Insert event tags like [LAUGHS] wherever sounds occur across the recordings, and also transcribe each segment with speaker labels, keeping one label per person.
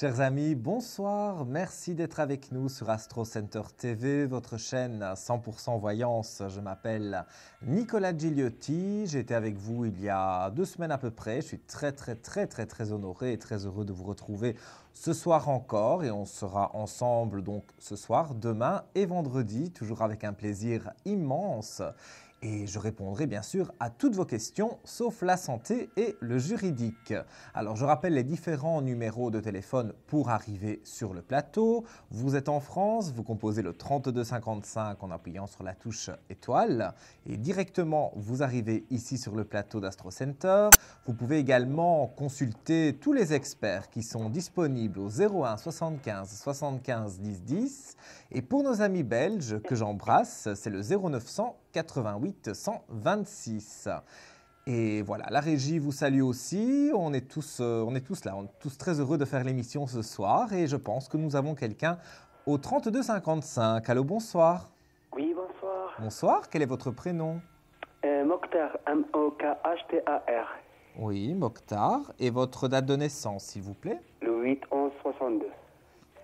Speaker 1: Chers amis, bonsoir. Merci d'être avec nous sur Astro Center TV, votre chaîne 100% voyance. Je m'appelle Nicolas Gigliotti. Été avec vous il y a deux semaines à peu près. Je suis très, très, très, très, très honoré et très heureux de vous retrouver ce soir encore. Et on sera ensemble donc ce soir, demain et vendredi, toujours avec un plaisir immense et je répondrai bien sûr à toutes vos questions, sauf la santé et le juridique. Alors je rappelle les différents numéros de téléphone pour arriver sur le plateau. Vous êtes en France, vous composez le 3255 en appuyant sur la touche étoile et directement vous arrivez ici sur le plateau d'Astro Center. Vous pouvez également consulter tous les experts qui sont disponibles au 01 75 75 10 10 et pour nos amis belges que j'embrasse, c'est le 0900 88 126. Et voilà, la régie vous salue aussi. On est tous, euh, on est tous là, on est tous très heureux de faire l'émission ce soir. Et je pense que nous avons quelqu'un au 3255. Allô, bonsoir.
Speaker 2: Oui, bonsoir.
Speaker 1: Bonsoir, quel est votre prénom?
Speaker 2: Euh, Mokhtar, M-O-K-H-T-A-R.
Speaker 1: Oui, Mokhtar. Et votre date de naissance, s'il vous plaît?
Speaker 2: Le 8 11 62.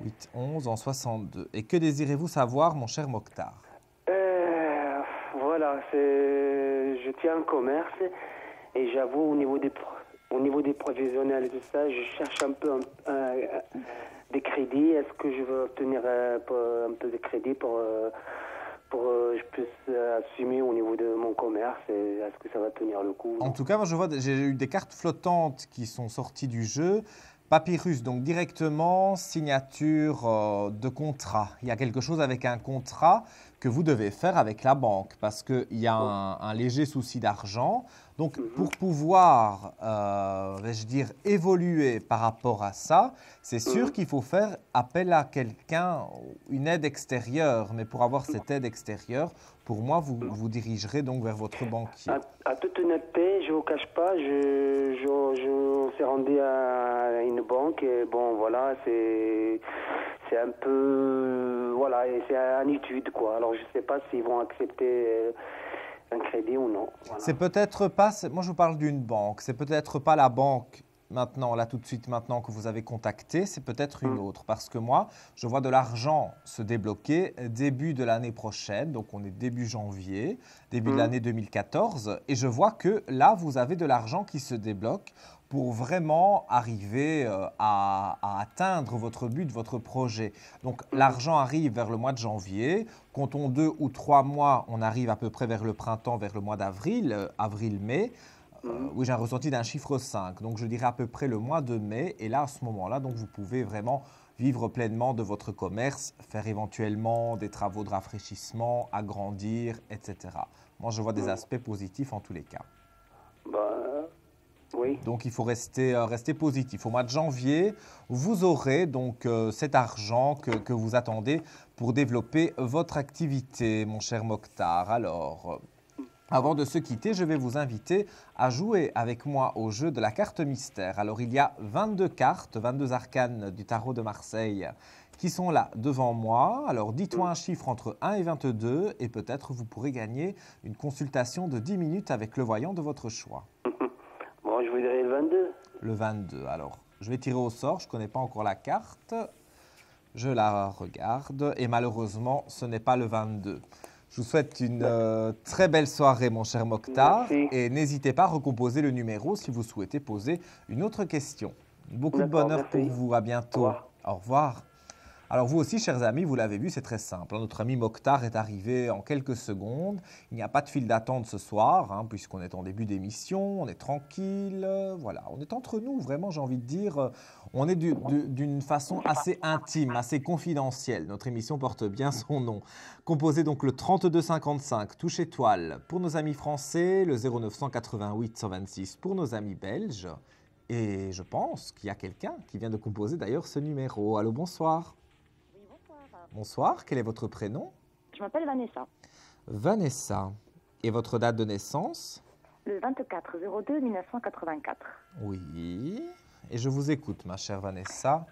Speaker 1: 8 11 en 62. Et que désirez-vous savoir, mon cher Mokhtar?
Speaker 2: Voilà, je tiens un commerce et j'avoue au niveau des au niveau des professionnels et tout ça, je cherche un peu des crédits. Est-ce que je veux obtenir un peu, de crédit pour pour que je puisse assumer au niveau de mon commerce est-ce que ça va tenir le coup?
Speaker 1: En tout cas, moi je vois, j'ai eu des cartes flottantes qui sont sorties du jeu. Papyrus, donc directement signature euh, de contrat. Il y a quelque chose avec un contrat que vous devez faire avec la banque parce qu'il y a un, léger souci d'argent. Donc
Speaker 2: Mhm.
Speaker 1: pour pouvoir, euh, vais-je dire, évoluer par rapport à ça, c'est sûr
Speaker 2: Mhm.
Speaker 1: qu'il faut faire appel à quelqu'un, une aide extérieure. Mais pour avoir cette aide extérieure, pour moi, vous vous dirigerez donc vers votre banquier.
Speaker 2: À, à toute honnêteté, je vous cache pas, je, je, je, suis rendu à une banque et bon voilà, c'est c'est un peu voilà, et c'est une étude quoi. Alors je sais pas s'ils vont accepter euh, un crédit ou non. Voilà.
Speaker 1: C'est peut-être pas, moi je vous parle d'une banque, c'est peut-être pas la banque maintenant, là tout de suite maintenant que vous avez contacté, c'est peut-être une
Speaker 2: Mm.
Speaker 1: autre. Parce que moi, je vois de l'argent se débloquer début de l'année prochaine, donc on est début janvier, début de
Speaker 2: Mm.
Speaker 1: l'année 2014, et je vois que là, vous avez de l'argent qui se débloque pour vraiment arriver euh, à, à atteindre votre but, votre projet. Donc l'argent arrive vers le mois de janvier. Comptons deux ou trois mois, on arrive à peu près vers le printemps, vers le mois d'avril, euh, avril-mai. Euh,
Speaker 2: Mhm.
Speaker 1: oui, j'ai un ressenti d'un chiffre 5. Donc je dirais à peu près le mois de mai. Et là, à ce moment-là, donc vous pouvez vraiment vivre pleinement de votre commerce, faire éventuellement des travaux de rafraîchissement, agrandir, etc. Moi, je vois des
Speaker 2: Mhm.
Speaker 1: aspects positifs en tous les cas.
Speaker 2: Bah, euh, oui.
Speaker 1: Donc il faut rester, euh, rester positif. Au mois de janvier, vous aurez donc euh, cet argent que, que vous attendez pour développer votre activité, mon cher Mokhtar. Alors, euh, avant de se quitter, je vais vous inviter à jouer avec moi au jeu de la carte mystère. Alors il y a 22 cartes, 22 arcanes du tarot de Marseille qui sont là devant moi. Alors dites-moi un chiffre entre 1 et 22 et peut-être vous pourrez gagner une consultation de 10 minutes avec le voyant de votre choix.
Speaker 2: Bon, je voudrais le 22.
Speaker 1: Le 22. Alors, je vais tirer au sort. Je ne connais pas encore la carte. Je la regarde. Et malheureusement, ce n'est pas le 22. Je vous souhaite une euh, très belle soirée, mon cher Mokhtar.
Speaker 2: Merci.
Speaker 1: Et n'hésitez pas à recomposer le numéro si vous souhaitez poser une autre question. Beaucoup de bonheur pour vous. À bientôt.
Speaker 2: Au revoir.
Speaker 1: Au revoir. Alors vous aussi, chers amis, vous l'avez vu, c'est très simple. hein. Notre ami Mokhtar est arrivé en quelques secondes. Il n'y a pas de file d'attente ce soir, hein, puisqu'on est en début d'émission, on est tranquille. euh, Voilà, on est entre nous, vraiment, j'ai envie de dire. euh, On est du- du- d'une façon assez intime, assez confidentielle. Notre émission porte bien son nom. Composé donc le 3255, touche étoile pour nos amis français, le 0988 126 pour nos amis belges. Et je pense qu'il y a quelqu'un qui vient de composer d'ailleurs ce numéro. Allô, bonsoir.
Speaker 3: Bonsoir.
Speaker 1: Quel est votre prénom?
Speaker 3: Je m'appelle Vanessa.
Speaker 1: Vanessa. Et votre date de naissance?
Speaker 3: Le 24 02 1984.
Speaker 1: Oui. Et je vous écoute, ma chère Vanessa.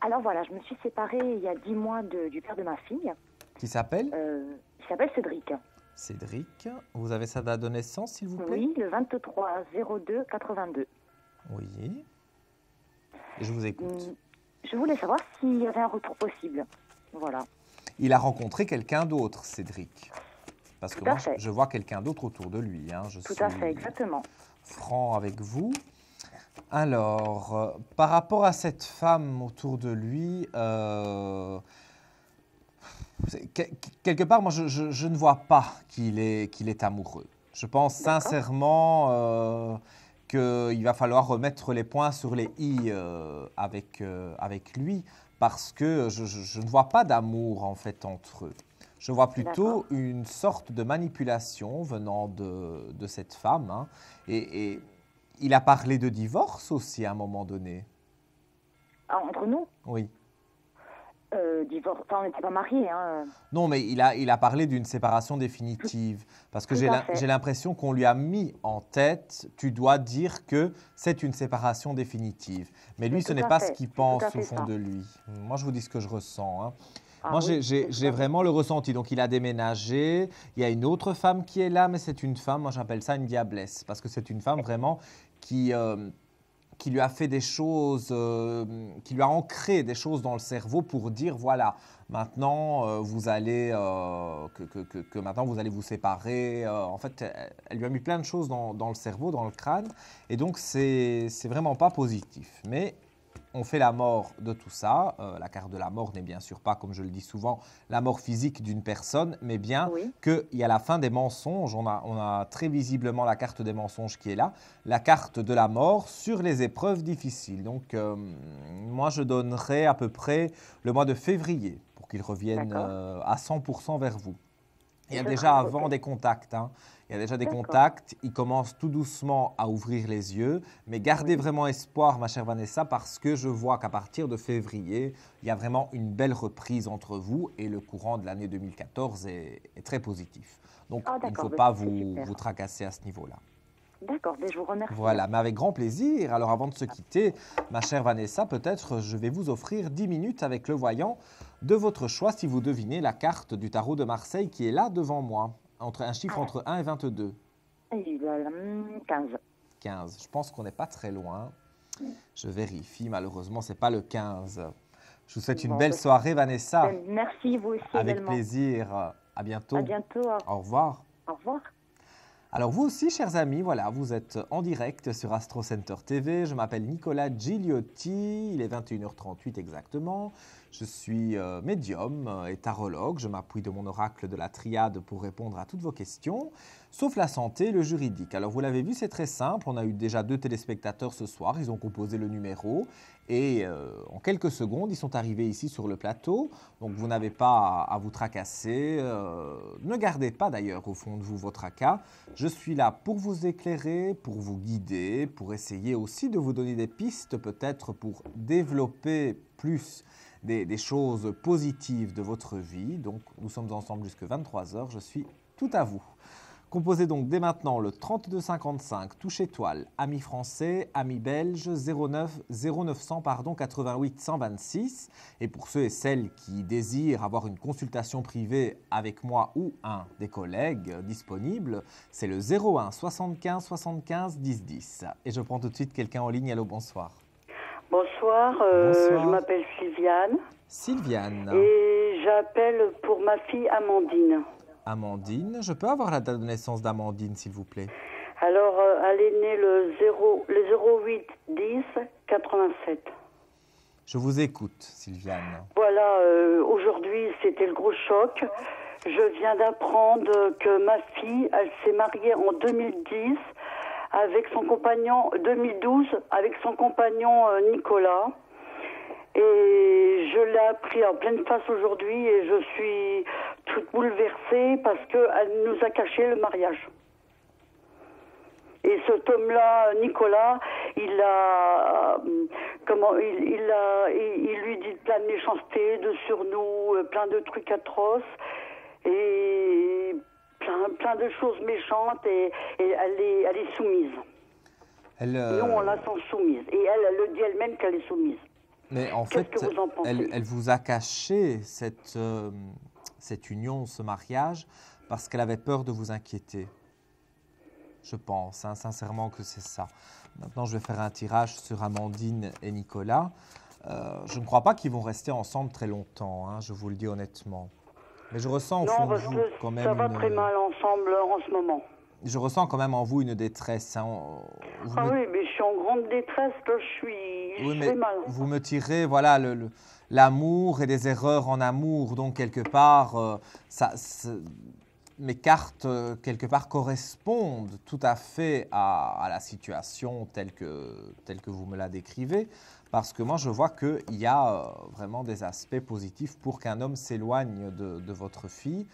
Speaker 3: Alors voilà, je me suis séparée il y a 10 mois de- du père de ma fille.
Speaker 1: Qui s'appelle?
Speaker 3: Euh, il s'appelle Cédric.
Speaker 1: Cédric. Vous avez sa date de naissance, s'il vous plaît?
Speaker 3: Oui, le 23 02 82.
Speaker 1: Oui. Et je vous écoute.
Speaker 3: Mm, Je voulais savoir s'il y avait un retour possible. Voilà.
Speaker 1: Il a rencontré quelqu'un d'autre, Cédric. Parce que
Speaker 3: Tout
Speaker 1: moi, je- vois quelqu'un d'autre autour de lui. hein. Je
Speaker 3: Tout
Speaker 1: suis
Speaker 3: à fait, exactement.
Speaker 1: franc avec vous. Alors, euh, par rapport à cette femme autour de lui, euh, que- quelque part, moi, je, je- je ne vois pas qu'il est, qu'il est amoureux. Je pense sincèrement euh, qu'il va falloir remettre les points sur les i avec, avec lui, parce que je, je- je ne vois pas d'amour en fait entre eux. Je vois plutôt une sorte de manipulation venant de, de cette femme. hein. Et, et il a parlé de divorce aussi à un moment donné.
Speaker 3: Ah, entre nous,
Speaker 1: Oui.
Speaker 3: Euh, divorce. Enfin, on n'était pas mariés. Hein.
Speaker 1: Non, mais il a, il a parlé d'une séparation définitive. Parce que j'ai l'impression qu'on lui a mis en tête, tu dois dire que c'est une séparation définitive. Mais lui, ce n'est pas
Speaker 3: fait,
Speaker 1: ce qu'il pense au fond
Speaker 3: ça.
Speaker 1: de lui. Moi, je vous dis ce que je ressens. hein.
Speaker 3: Ah
Speaker 1: Moi,
Speaker 3: oui,
Speaker 1: j'ai- vraiment le ressenti. Donc, il a déménagé. Il y a une autre femme qui est là, mais c'est une femme, moi j'appelle ça une diablesse, parce que c'est une femme vraiment qui, euh, qui lui a fait des choses, euh, qui lui a ancré des choses dans le cerveau pour dire voilà, maintenant euh, vous allez, euh, que, maintenant vous allez vous séparer. En fait, elle, elle lui a mis plein de choses dans, dans le cerveau, dans le crâne, et donc c'est c'est vraiment pas positif. Mais on fait la mort de tout ça. Euh, la carte de la mort n'est bien sûr pas, comme je le dis souvent, la mort physique d'une personne, mais bien
Speaker 3: Oui.
Speaker 1: qu'il y a la fin des mensonges. On a, on a très visiblement la carte des mensonges qui est là, la carte de la mort sur les épreuves difficiles. Donc, euh, moi, je donnerais à peu près le mois de février pour qu'il revienne
Speaker 3: D'accord.
Speaker 1: euh, à 100% vers vous. Il y a déjà avant des contacts. hein. Il y a déjà des contacts. Il commence tout doucement à ouvrir les yeux. Mais gardez
Speaker 3: Oui.
Speaker 1: vraiment espoir, ma chère Vanessa, parce que je vois qu'à partir de février, il y a vraiment une belle reprise entre vous et le courant de l'année 2014 est, est très positif. Donc,
Speaker 3: Ah,
Speaker 1: il ne faut
Speaker 3: bah,
Speaker 1: pas vous, vous tracasser à ce niveau-là.
Speaker 3: D'accord, ben, je vous remercie.
Speaker 1: Voilà, mais avec grand plaisir. Alors avant de se quitter, ma chère Vanessa, peut-être je vais vous offrir 10 minutes avec le voyant de votre choix si vous devinez la carte du tarot de Marseille qui est là devant moi, entre un chiffre
Speaker 3: Ah.
Speaker 1: entre 1 et 22.
Speaker 3: Et là, là, hum, 15.
Speaker 1: 15. Je pense qu'on n'est pas très loin. Je vérifie, malheureusement, ce n'est pas le 15. Je vous souhaite une
Speaker 3: Bon,
Speaker 1: belle
Speaker 3: bah,
Speaker 1: soirée, Vanessa.
Speaker 3: Ben, Merci, vous aussi
Speaker 1: Avec
Speaker 3: également.
Speaker 1: plaisir. À bientôt.
Speaker 3: À bientôt.
Speaker 1: Au revoir.
Speaker 3: Au revoir.
Speaker 1: Alors vous aussi, chers amis, voilà, vous êtes en direct sur Astro Center TV. Je m'appelle Nicolas Gigliotti, il est 21h38 exactement. Je suis euh, médium euh, et tarologue. Je m'appuie de mon oracle de la triade pour répondre à toutes vos questions, sauf la santé et le juridique. Alors vous l'avez vu, c'est très simple. On a eu déjà deux téléspectateurs ce soir. Ils ont composé le numéro et euh, en quelques secondes, ils sont arrivés ici sur le plateau. Donc vous n'avez pas à, vous tracasser. euh, ne gardez pas d'ailleurs au fond de vous votre tracas. Je suis là pour vous éclairer, pour vous guider, pour essayer aussi de vous donner des pistes peut-être pour développer plus des, choses positives de votre vie. Donc nous sommes ensemble jusque 23h, je suis tout à vous. Composez donc dès maintenant le 3255, touche étoile, amis français, amis belges, 09, 0900 pardon, 88 126. Et pour ceux et celles qui désirent avoir une consultation privée avec moi ou un des collègues disponibles, c'est le 01 75 75 10 10. Et je prends tout de suite quelqu'un en ligne. Allô, bonsoir.
Speaker 4: Bonsoir, euh,
Speaker 1: Bonsoir.
Speaker 4: je m'appelle Sylviane
Speaker 1: Sylviane,
Speaker 4: et j'appelle pour ma fille Amandine.
Speaker 1: Amandine, je peux avoir la date de naissance d'Amandine, s'il vous plaît?
Speaker 4: Alors, euh, elle est née le, 0, le 08 10 87.
Speaker 1: Je vous écoute, Sylviane.
Speaker 4: Voilà, euh, aujourd'hui c'était le gros choc. Je viens d'apprendre que ma fille, elle s'est mariée en 2010 avec son compagnon, 2012, avec son compagnon euh, Nicolas. Et je l'ai appris en pleine face aujourd'hui et je suis toute bouleversée parce qu'elle nous a caché le mariage. Et cet homme-là, Nicolas, il a, euh, comment, il, a, il, lui dit plein de méchanceté, de sur nous, euh, plein de trucs atroces et plein, plein de choses méchantes et, et elle, est, elle est soumise.
Speaker 1: Elle,
Speaker 4: Nous,
Speaker 1: euh,
Speaker 4: on la sent soumise. Et elle, elle le dit elle-même qu'elle est soumise.
Speaker 1: Mais en fait,
Speaker 4: que vous en
Speaker 1: elle, elle vous a caché cette, euh, cette union, ce mariage, parce qu'elle avait peur de vous inquiéter. Je pense, hein, sincèrement, que c'est ça. Maintenant, je vais faire un tirage sur Amandine et Nicolas. euh, je ne crois pas qu'ils vont rester ensemble très longtemps, hein, je vous le dis honnêtement. Mais je ressens au
Speaker 4: Non,
Speaker 1: fond
Speaker 4: parce
Speaker 1: vous
Speaker 4: que
Speaker 1: quand même.
Speaker 4: ça va
Speaker 1: une-
Speaker 4: très mal ensemble en ce moment.
Speaker 1: Je ressens quand même en vous une détresse. hein. Vous
Speaker 4: Ah
Speaker 1: me-
Speaker 4: oui, mais je suis en grande détresse, là, je suis...
Speaker 1: Oui,
Speaker 4: je
Speaker 1: mais
Speaker 4: vais mal.
Speaker 1: vous me tirez, voilà, le- le- l'amour et des erreurs en amour. Donc, quelque part, euh, ça, mes cartes, euh, quelque part, correspondent tout à fait à, à la situation telle que, telle que vous me la décrivez. Parce que moi, je vois qu'il y a euh, vraiment des aspects positifs pour qu'un homme s'éloigne de, de votre fille.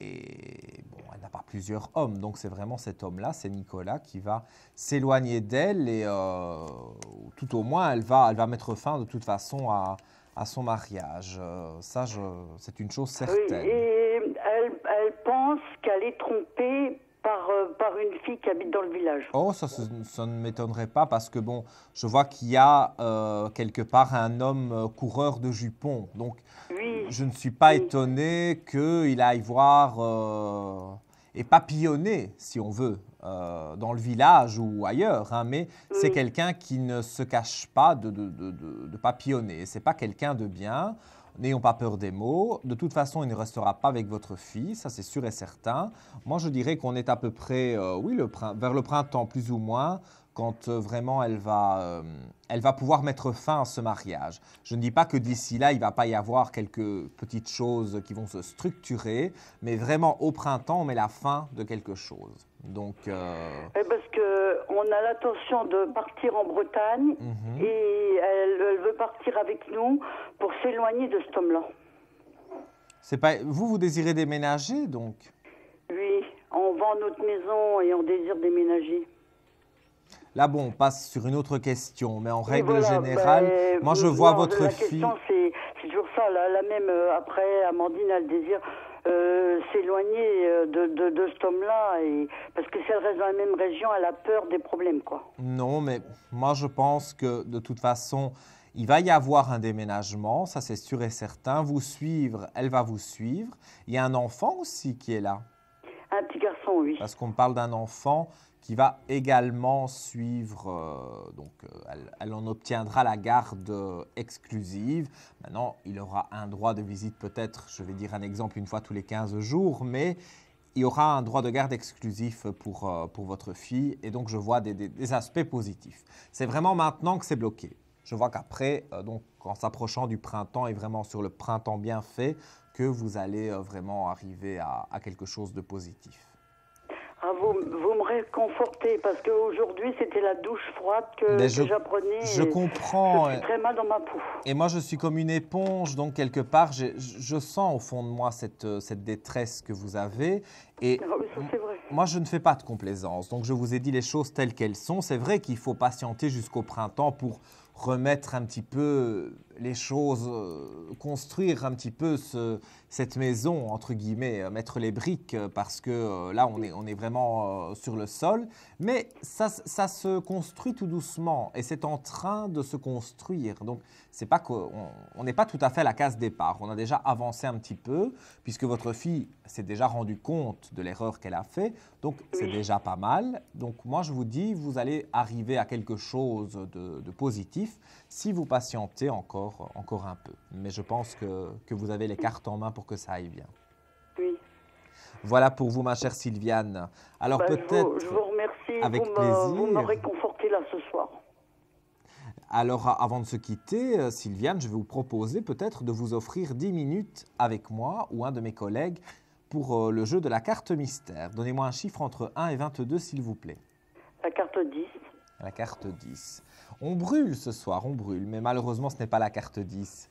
Speaker 1: Et bon, elle n'a pas plusieurs hommes, donc c'est vraiment cet homme-là, c'est Nicolas, qui va s'éloigner d'elle et euh, tout au moins, elle va, elle va mettre fin de toute façon à, à son mariage. Euh, ça, c'est une chose
Speaker 4: Oui,
Speaker 1: certaine.
Speaker 4: et elle, elle pense qu'elle est trompée par, euh, par une fille qui habite dans le village.
Speaker 1: Oh, ça, ça, ça ne m'étonnerait pas parce que bon, je vois qu'il y a euh, quelque part un homme euh, coureur de jupons. Donc,
Speaker 4: Oui,
Speaker 1: je ne suis pas
Speaker 4: Oui.
Speaker 1: étonné qu'il aille voir euh, et papillonner, si on veut, euh, dans le village ou ailleurs. hein, mais c'est quelqu'un qui ne se cache pas de, de, de, de- de papillonner. C'est pas quelqu'un de bien. N'ayons pas peur des mots. De toute façon, il ne restera pas avec votre fille, ça c'est sûr et certain. Moi, je dirais qu'on est à peu près, euh, oui, vers le printemps plus ou moins, quand euh, vraiment elle va, euh, elle va pouvoir mettre fin à ce mariage. Je ne dis pas que d'ici là, il ne va pas y avoir quelques petites choses qui vont se structurer, mais vraiment au printemps, on met la fin de quelque chose. Donc, euh,
Speaker 4: Eh, parce que on a l'intention de partir en Bretagne
Speaker 1: mhm.
Speaker 4: et elle, elle veut partir avec nous pour s'éloigner de cet homme-là.
Speaker 1: c'est pas, vous, vous désirez déménager, donc?
Speaker 4: Oui, on vend notre maison et on désire déménager.
Speaker 1: Là, bon, on passe sur une autre question, mais en règle
Speaker 4: voilà,
Speaker 1: générale,
Speaker 4: ben,
Speaker 1: moi, je
Speaker 4: non,
Speaker 1: vois votre
Speaker 4: la
Speaker 1: fille.
Speaker 4: question, c'est c'est toujours ça. La, la même, euh, après, Amandine a le désir euh, s'éloigner euh, de, de, de cet homme-là. et Parce que si elle reste dans la même région, elle a peur des problèmes, quoi.
Speaker 1: Non, mais moi je pense que de toute façon, il va y avoir un déménagement, ça c'est sûr et certain. Vous suivre, elle va vous suivre. Il y a un enfant aussi qui est là,
Speaker 4: Un petit garçon, oui.
Speaker 1: parce qu'on parle d'un enfant qui va également suivre, euh, donc euh, elle, en obtiendra la garde euh, exclusive. Maintenant, il aura un droit de visite peut-être, je vais dire un exemple, une fois tous les 15 jours, mais il y aura un droit de garde exclusif pour, pour votre fille et donc je vois des, aspects positifs. C'est vraiment maintenant que c'est bloqué. Je vois qu'après, donc en s'approchant du printemps et vraiment sur le printemps bien fait, que vous allez vraiment arriver à quelque chose de positif.
Speaker 4: Ah, vous, vous me réconfortez parce qu'aujourd'hui, c'était la douche froide que, j'apprenais.
Speaker 1: Je comprends.
Speaker 4: Je suis
Speaker 1: euh,
Speaker 4: très mal dans ma peau.
Speaker 1: Et moi, je suis comme une éponge, donc quelque part, je, sens au fond de moi cette, euh, cette détresse que vous avez. Et
Speaker 4: Ah ça, vrai.
Speaker 1: moi, je ne fais pas de complaisance. Donc, je vous ai dit les choses telles qu'elles sont. C'est vrai qu'il faut patienter jusqu'au printemps pour remettre un petit peu les choses, euh, construire un petit peu ce- cette maison, entre guillemets, euh, mettre les briques, euh, parce que là, on est, on est vraiment sur le sol. Mais ça, ça se construit tout doucement et c'est en train de se construire. Donc, c'est pas qu'on on n'est pas tout à fait à la case départ. On a déjà avancé un petit peu, puisque votre fille s'est déjà rendue compte de l'erreur qu'elle a fait. Donc, c'est déjà pas mal. Donc, moi, je vous dis, vous allez arriver à quelque chose de positif si vous patientez encore, encore un peu. Mais je pense que, que vous avez les cartes en main pour que ça aille bien.
Speaker 4: Oui.
Speaker 1: Voilà pour vous, ma chère Sylviane. Alors,
Speaker 4: vous,
Speaker 1: peut-être.
Speaker 4: je vous remercie.
Speaker 1: avec
Speaker 4: vous, me, vous me
Speaker 1: plaisir.
Speaker 4: réconfortez là ce soir.
Speaker 1: Alors, avant de se quitter, euh, Sylviane, je vais vous proposer peut-être de vous offrir 10 minutes avec moi ou un de mes collègues pour euh, le jeu de la carte mystère. Donnez-moi un chiffre entre 1 et 22, s'il vous plaît.
Speaker 4: La carte 10.
Speaker 1: La carte 10. On brûle ce soir, on brûle, mais malheureusement, ce n'est pas la carte 10.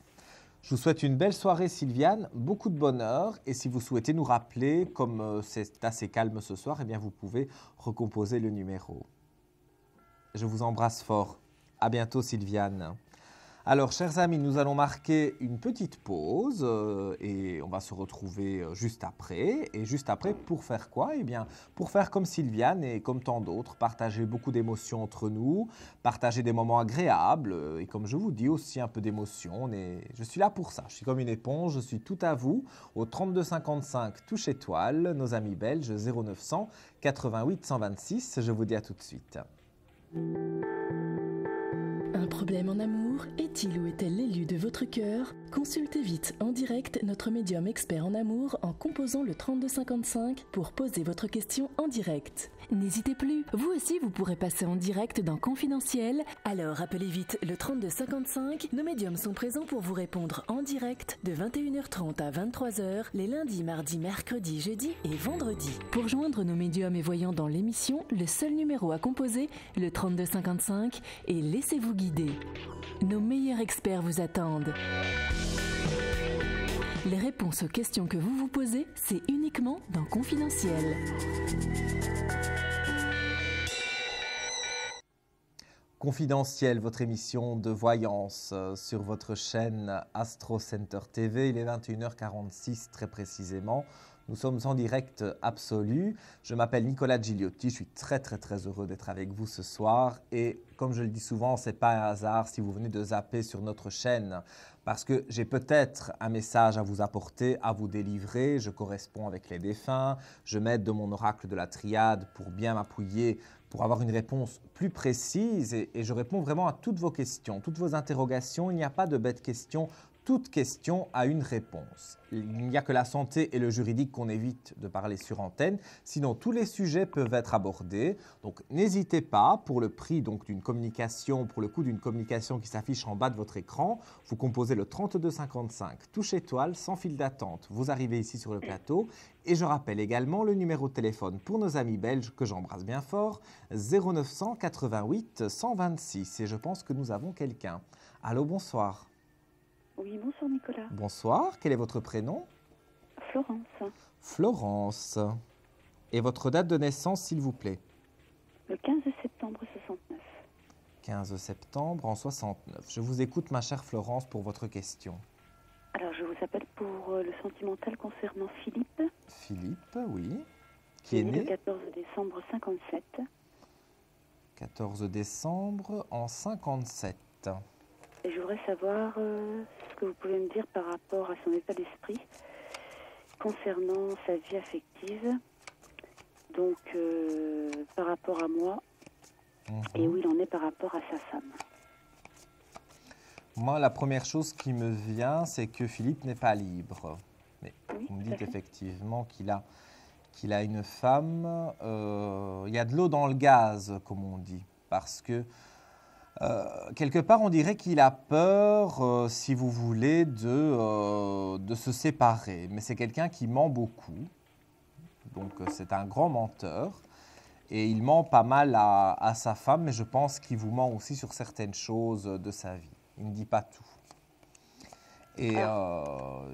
Speaker 1: Je vous souhaite une belle soirée, Sylviane, beaucoup de bonheur. Et si vous souhaitez nous rappeler, comme euh, c'est assez calme ce soir, eh bien, vous pouvez recomposer le numéro. Je vous embrasse fort. À bientôt, Sylviane. Alors, chers amis, nous allons marquer une petite pause euh, et on va se retrouver euh, juste après. Et juste après, pour faire quoi? Eh bien, pour faire comme Sylviane et comme tant d'autres, partager beaucoup d'émotions entre nous, partager des moments agréables euh, et comme je vous dis aussi un peu d'émotion. On est- Je suis là pour ça. Je suis comme une éponge. Je suis tout à vous au 3255 touche étoile. Nos amis belges 0900 88 126. Je vous dis à tout de suite.
Speaker 5: Problème en amour Est-il ou est-elle l'élu de votre cœur? Consultez vite en direct notre médium expert en amour en composant le 3255 pour poser votre question en direct. N'hésitez plus, vous aussi vous pourrez passer en direct dans Confidentiel. Alors appelez vite le 3255. Nos médiums sont présents pour vous répondre en direct de 21h30 à 23h les lundis, mardis, mercredis, jeudis et vendredis. Pour joindre nos médiums et voyants dans l'émission, le seul numéro à composer, le 3255 et laissez-vous guider. Nos meilleurs experts vous attendent. Les réponses aux questions que vous vous posez, c'est uniquement dans Confidentiel.
Speaker 1: Confidentiel, votre émission de voyance euh, sur votre chaîne Astro Center TV. Il est 21h46 très précisément. Nous sommes en direct absolu. Je m'appelle Nicolas Gigliotti. Je suis très très très heureux d'être avec vous ce soir. Et comme je le dis souvent, ce n'est pas un hasard si vous venez de zapper sur notre chaîne parce que j'ai peut-être un message à vous apporter, à vous délivrer. Je corresponds avec les défunts. Je m'aide de mon oracle de la triade pour bien m'appuyer pour avoir une réponse plus précise et, je réponds vraiment à toutes vos questions, toutes vos interrogations. Il n'y a pas de bête question toute question a une réponse. Il n'y a que la santé et le juridique qu'on évite de parler sur antenne, sinon tous les sujets peuvent être abordés. Donc n'hésitez pas, pour le prix d'une communication, pour le coût d'une communication qui s'affiche en bas de votre écran, vous composez le 3255, touche étoile, sans fil d'attente. Vous arrivez ici sur le plateau et je rappelle également le numéro de téléphone pour nos amis belges que j'embrasse bien fort, 0988 126 et je pense que nous avons quelqu'un. Allô, bonsoir.
Speaker 6: Oui, bonsoir Nicolas.
Speaker 1: Bonsoir, quel est votre prénom?
Speaker 6: Florence.
Speaker 1: Florence. Et votre date de naissance, s'il vous plaît?
Speaker 6: Le 15 septembre 69.
Speaker 1: 15 septembre en 69. Je vous écoute, ma chère Florence, pour votre question.
Speaker 6: Alors, je vous appelle pour euh, le sentimental concernant Philippe.
Speaker 1: Philippe, oui. Qui est né
Speaker 6: le 14 décembre 57.
Speaker 1: 14 décembre en 57.
Speaker 6: Et je voudrais savoir euh, ce que vous pouvez me dire par rapport à son état d'esprit concernant sa vie affective, donc euh, par rapport à moi, mhm. et où il en est par rapport à sa femme.
Speaker 1: Moi, la première chose qui me vient, c'est que Philippe n'est pas libre. Mais vous me dites effectivement qu'il a, qu'il a une femme. Euh, il y a de l'eau dans le gaz, comme on dit. Parce que euh, quelque part, on dirait qu'il a peur, euh, si vous voulez, de, euh, de se séparer. Mais c'est quelqu'un qui ment beaucoup. Donc, c'est un grand menteur. Et il ment pas mal à, à sa femme, mais je pense qu'il vous ment aussi sur certaines choses de sa vie. Il ne dit pas tout. Et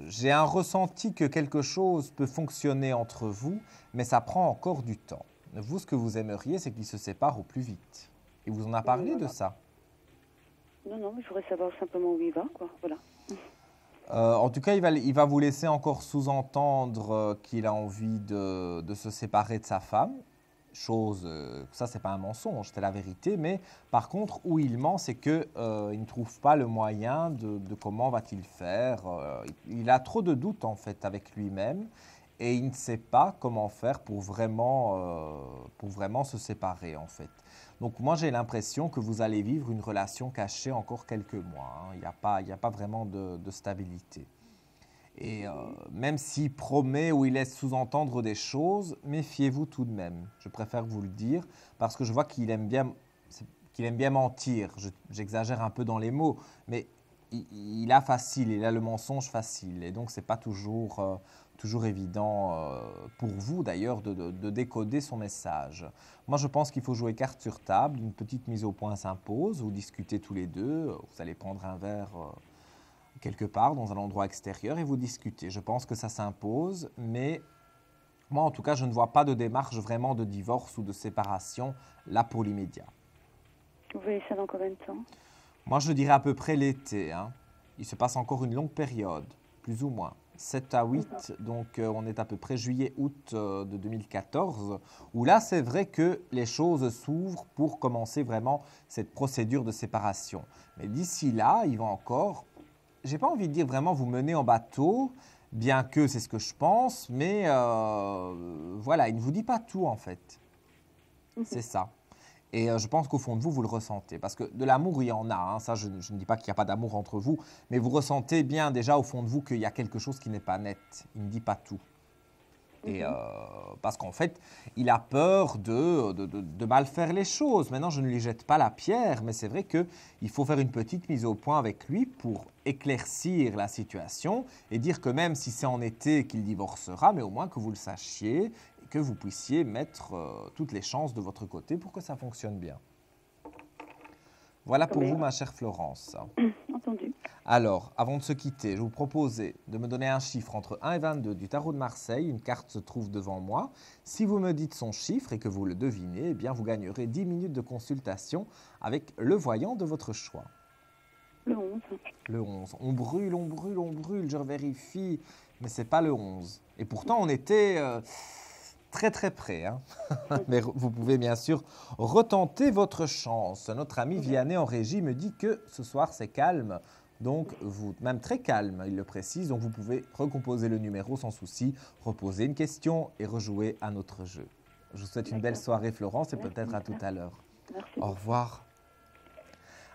Speaker 1: j'ai un ressenti que quelque chose peut fonctionner entre vous, mais ça prend encore du temps. Vous, ce que vous aimeriez, c'est qu'il se sépare au plus vite. Et vous en a parlé de ça
Speaker 6: non, non, je voudrais savoir simplement où il va, quoi. Voilà.
Speaker 1: Euh, en tout cas, il va, il va vous laisser encore sous-entendre euh, qu'il a envie de, de, se séparer de sa femme. Chose, euh, ça, c'est pas un mensonge, c'est la vérité. Mais par contre, où il ment, c'est qu'il il ne trouve pas le moyen de, de comment va-t-il faire. il a trop de doutes, en fait, avec lui-même. Et il ne sait pas comment faire pour vraiment, pour vraiment se séparer, en fait. Donc moi j'ai l'impression que vous allez vivre une relation cachée encore quelques mois. Hein. Il n'y a, pas, a pas vraiment de, stabilité. Et euh, même s'il promet ou il laisse sous-entendre des choses, méfiez-vous tout de même. Je préfère vous le dire parce que je vois qu'il aime bien, qu'il aime bien mentir. J'exagère un peu dans les mots, mais il, a facile, il a le mensonge facile. Et donc, ce n'est pas toujours, euh, toujours évident euh, pour vous d'ailleurs de, décoder son message. Moi je pense qu'il faut jouer carte sur table, une petite mise au point s'impose, vous discutez tous les deux, vous allez prendre un verre euh, quelque part dans un endroit extérieur et vous discutez. Je pense que ça s'impose, mais moi en tout cas je ne vois pas de démarche vraiment de divorce ou de séparation là pour l'immédiat.
Speaker 6: Vous voyez ça dans combien de temps?
Speaker 1: Moi je dirais à peu près l'été. Hein. Il se passe encore une longue période, plus ou moins. 7 à 8, donc euh, on est à peu près juillet-août euh, de 2014, où là c'est vrai que les choses s'ouvrent pour commencer vraiment cette procédure de séparation. Mais d'ici là, il va encore, j'ai pas envie de dire vraiment vous mener en bateau, bien que c'est ce que je pense, mais euh, voilà, il ne vous dit pas tout en fait. C'est ça. Et euh, je pense qu'au fond de vous, vous le ressentez. Parce que de l'amour, il y en a. hein. Ça, je, je ne dis pas qu'il n'y a pas d'amour entre vous. Mais vous ressentez bien déjà au fond de vous qu'il y a quelque chose qui n'est pas net. Il ne dit pas tout. Et euh, parce qu'en fait, il a peur de, de, de- de mal faire les choses. Maintenant, je ne lui jette pas la pierre, mais c'est vrai qu'il faut faire une petite mise au point avec lui pour éclaircir la situation et dire que même si c'est en été qu'il divorcera, mais au moins que vous le sachiez que vous puissiez mettre euh, toutes les chances de votre côté pour que ça fonctionne bien. Voilà pour
Speaker 6: Oui.
Speaker 1: vous, ma chère Florence. [CLEARS THROAT]
Speaker 6: Entendu.
Speaker 1: Alors, avant de se quitter, je vous proposais de me donner un chiffre entre 1 et 22 du tarot de Marseille. Une carte se trouve devant moi. Si vous me dites son chiffre et que vous le devinez, eh bien, vous gagnerez 10 minutes de consultation avec le voyant de votre choix.
Speaker 6: Le 11.
Speaker 1: Le 11. On brûle, on brûle, on brûle, je vérifie, mais c'est pas le 11. Et pourtant, on était euh, très très près. hein. [LAUGHS] mais vous pouvez bien sûr retenter votre chance. Notre ami Vianney en régie me dit que ce soir c'est calme. Donc, vous, même très calme, il le précise. Donc, vous pouvez recomposer le numéro sans souci, reposer une question et rejouer à notre jeu. Je vous souhaite une belle soirée, Florence, et peut-être à tout à l'heure. Au revoir.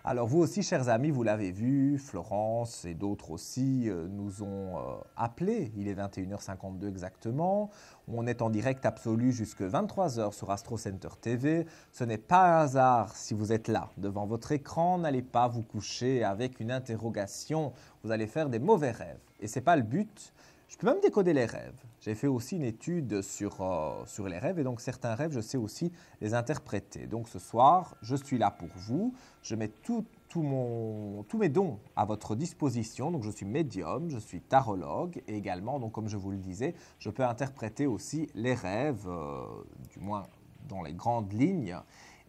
Speaker 1: Alors vous aussi, chers amis, vous l'avez vu, Florence et d'autres aussi euh, nous ont euh, appelés. Il est 21h52 exactement. On est en direct absolu jusque 23h sur Astro Center TV. Ce n'est pas un hasard si vous êtes là devant votre écran. N'allez pas vous coucher avec une interrogation. Vous allez faire des mauvais rêves. Et c'est pas le but. Je peux même décoder les rêves. J'ai fait aussi une étude sur, euh, sur les rêves et donc certains rêves, je sais aussi les interpréter. Donc ce soir, je suis là pour vous. Je mets tout, tout mon, tous mes dons à votre disposition. Donc je suis médium, je suis tarologue et également, donc comme je vous le disais, je peux interpréter aussi les rêves, euh, du moins dans les grandes lignes.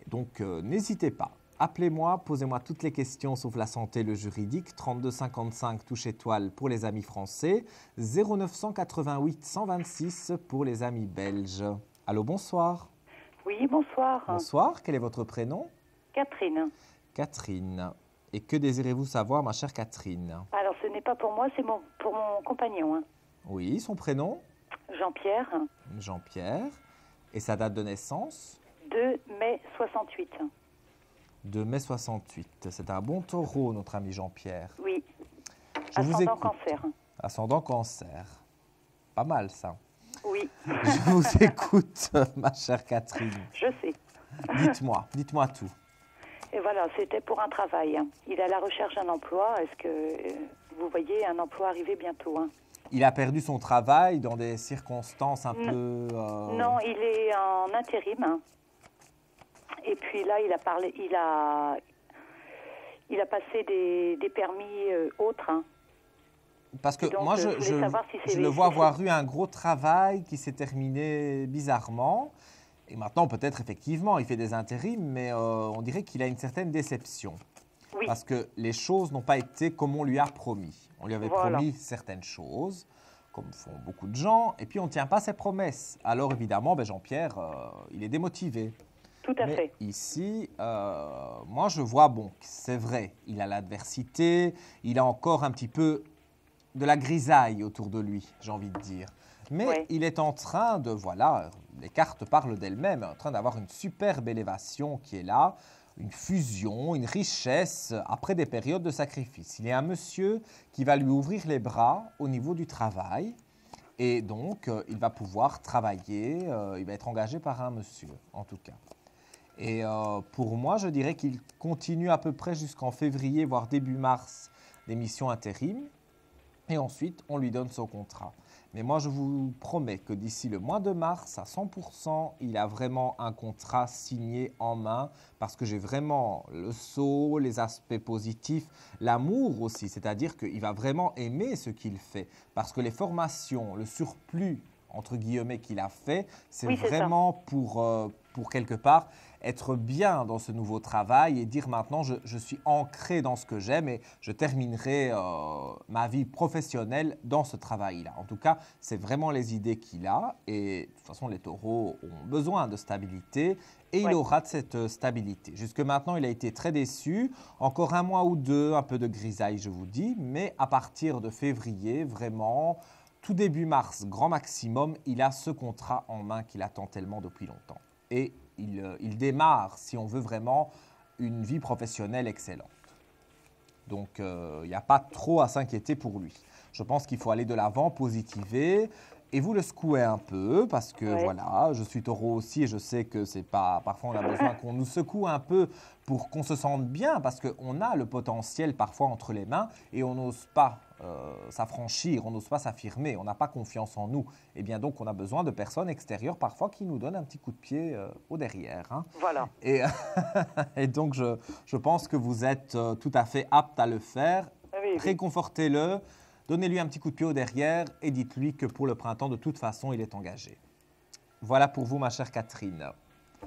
Speaker 1: Donc euh, n'hésitez pas. Appelez-moi, posez-moi toutes les questions sauf la santé, le juridique. 32 55 touche étoile pour les amis français. 0988 126 pour les amis belges. Allô, bonsoir.
Speaker 4: Oui, bonsoir.
Speaker 1: Bonsoir, quel est votre prénom?
Speaker 4: Catherine.
Speaker 1: Catherine. Et que désirez-vous savoir, ma chère Catherine?
Speaker 4: Alors, ce n'est pas pour moi, c'est mon, pour mon compagnon, hein.
Speaker 1: Oui, son prénom?
Speaker 4: Jean-Pierre,
Speaker 1: Jean-Pierre. Et sa date de naissance?
Speaker 4: 2 mai 68.
Speaker 1: De mai 68. C'est un bon taureau, notre ami Jean-Pierre.
Speaker 4: Oui,
Speaker 1: Je vous
Speaker 4: ascendant
Speaker 1: écoute.
Speaker 4: cancer.
Speaker 1: Ascendant cancer. Pas mal ça.
Speaker 4: Oui,
Speaker 1: Je vous [LAUGHS] écoute, ma chère Catherine.
Speaker 4: je sais.
Speaker 1: Dites-moi, dites-moi tout.
Speaker 4: Et voilà, c'était pour un travail. hein. Il est à la recherche d'un emploi. Est-ce que euh, vous voyez un emploi arriver bientôt hein?
Speaker 1: Il a perdu son travail dans des circonstances un
Speaker 4: Non.
Speaker 1: peu... euh,
Speaker 4: Non, il est en intérim. Et puis là, il a parlé, il a, il a passé des, des permis euh, autres. hein.
Speaker 1: Parce que
Speaker 4: donc,
Speaker 1: moi,
Speaker 4: euh,
Speaker 1: je,
Speaker 4: je voulais
Speaker 1: je-
Speaker 4: savoir si c'est-
Speaker 1: je le vois avoir eu un gros travail qui s'est terminé bizarrement. Et maintenant, peut-être effectivement, il fait des intérims, mais euh, on dirait qu'il a une certaine déception.
Speaker 4: Oui,
Speaker 1: Parce que les choses n'ont pas été comme on lui a promis. On lui avait
Speaker 4: Voilà.
Speaker 1: promis certaines choses, comme font beaucoup de gens, et puis on ne tient pas ses promesses. Alors évidemment, ben, Jean-Pierre, euh, il est démotivé.
Speaker 4: Tout à
Speaker 1: Mais
Speaker 4: fait.
Speaker 1: ici, euh, moi je vois, bon, c'est vrai, il a l'adversité, il a encore un petit peu de la grisaille autour de lui, j'ai envie de dire. Mais il est en train de, voilà, les cartes parlent d'elles-mêmes, en train d'avoir une superbe élévation qui est là, une fusion, une richesse après des périodes de sacrifice. Il est un monsieur qui va lui ouvrir les bras au niveau du travail. Et donc, euh, il va pouvoir travailler, euh, il va être engagé par un monsieur, en tout cas. Et euh, pour moi, je dirais qu'il continue à peu près jusqu'en février, voire début mars, des missions intérim. Et ensuite, on lui donne son contrat. Mais moi, je vous promets que d'ici le mois de mars, à 100%, il a vraiment un contrat signé en main parce que j'ai vraiment le saut, les aspects positifs, l'amour aussi. C'est-à-dire qu'il va vraiment aimer ce qu'il fait parce que les formations, le surplus, entre guillemets, qu'il a fait, c'est
Speaker 4: Oui, c'est ça.
Speaker 1: vraiment pour, euh, pour quelque part être bien dans ce nouveau travail et dire maintenant je, je suis ancré dans ce que j'aime et je terminerai euh, ma vie professionnelle dans ce travail-là. En tout cas, c'est vraiment les idées qu'il a et de toute façon les taureaux ont besoin de stabilité et il aura de cette euh, stabilité. Jusque maintenant, il a été très déçu. Encore un mois ou deux, un peu de grisaille, je vous dis, mais à partir de février, vraiment, tout début mars, grand maximum, il a ce contrat en main qu'il attend tellement depuis longtemps. Et il, euh, il démarre, si on veut vraiment, une vie professionnelle excellente. Donc, euh, il n'y a pas trop à s'inquiéter pour lui. Je pense qu'il faut aller de l'avant, positiver. Et vous le secouez un peu parce que
Speaker 6: Ouais.
Speaker 1: voilà, je suis taureau aussi et je sais que c'est pas. Parfois, on a besoin qu'on nous secoue un peu pour qu'on se sente bien parce qu'on a le potentiel parfois entre les mains et on n'ose pas euh, s'affranchir, on n'ose pas s'affirmer, on n'a pas confiance en nous. Et bien donc, on a besoin de personnes extérieures parfois qui nous donnent un petit coup de pied euh, au derrière. hein.
Speaker 4: Voilà.
Speaker 1: Et, [LAUGHS] et donc, je, je pense que vous êtes euh, tout à fait apte à le faire.
Speaker 4: Ah oui, oui.
Speaker 1: Réconfortez-le, donnez-lui un petit coup de pied au derrière et dites-lui que pour le printemps, de toute façon, il est engagé. Voilà pour vous, ma chère Catherine.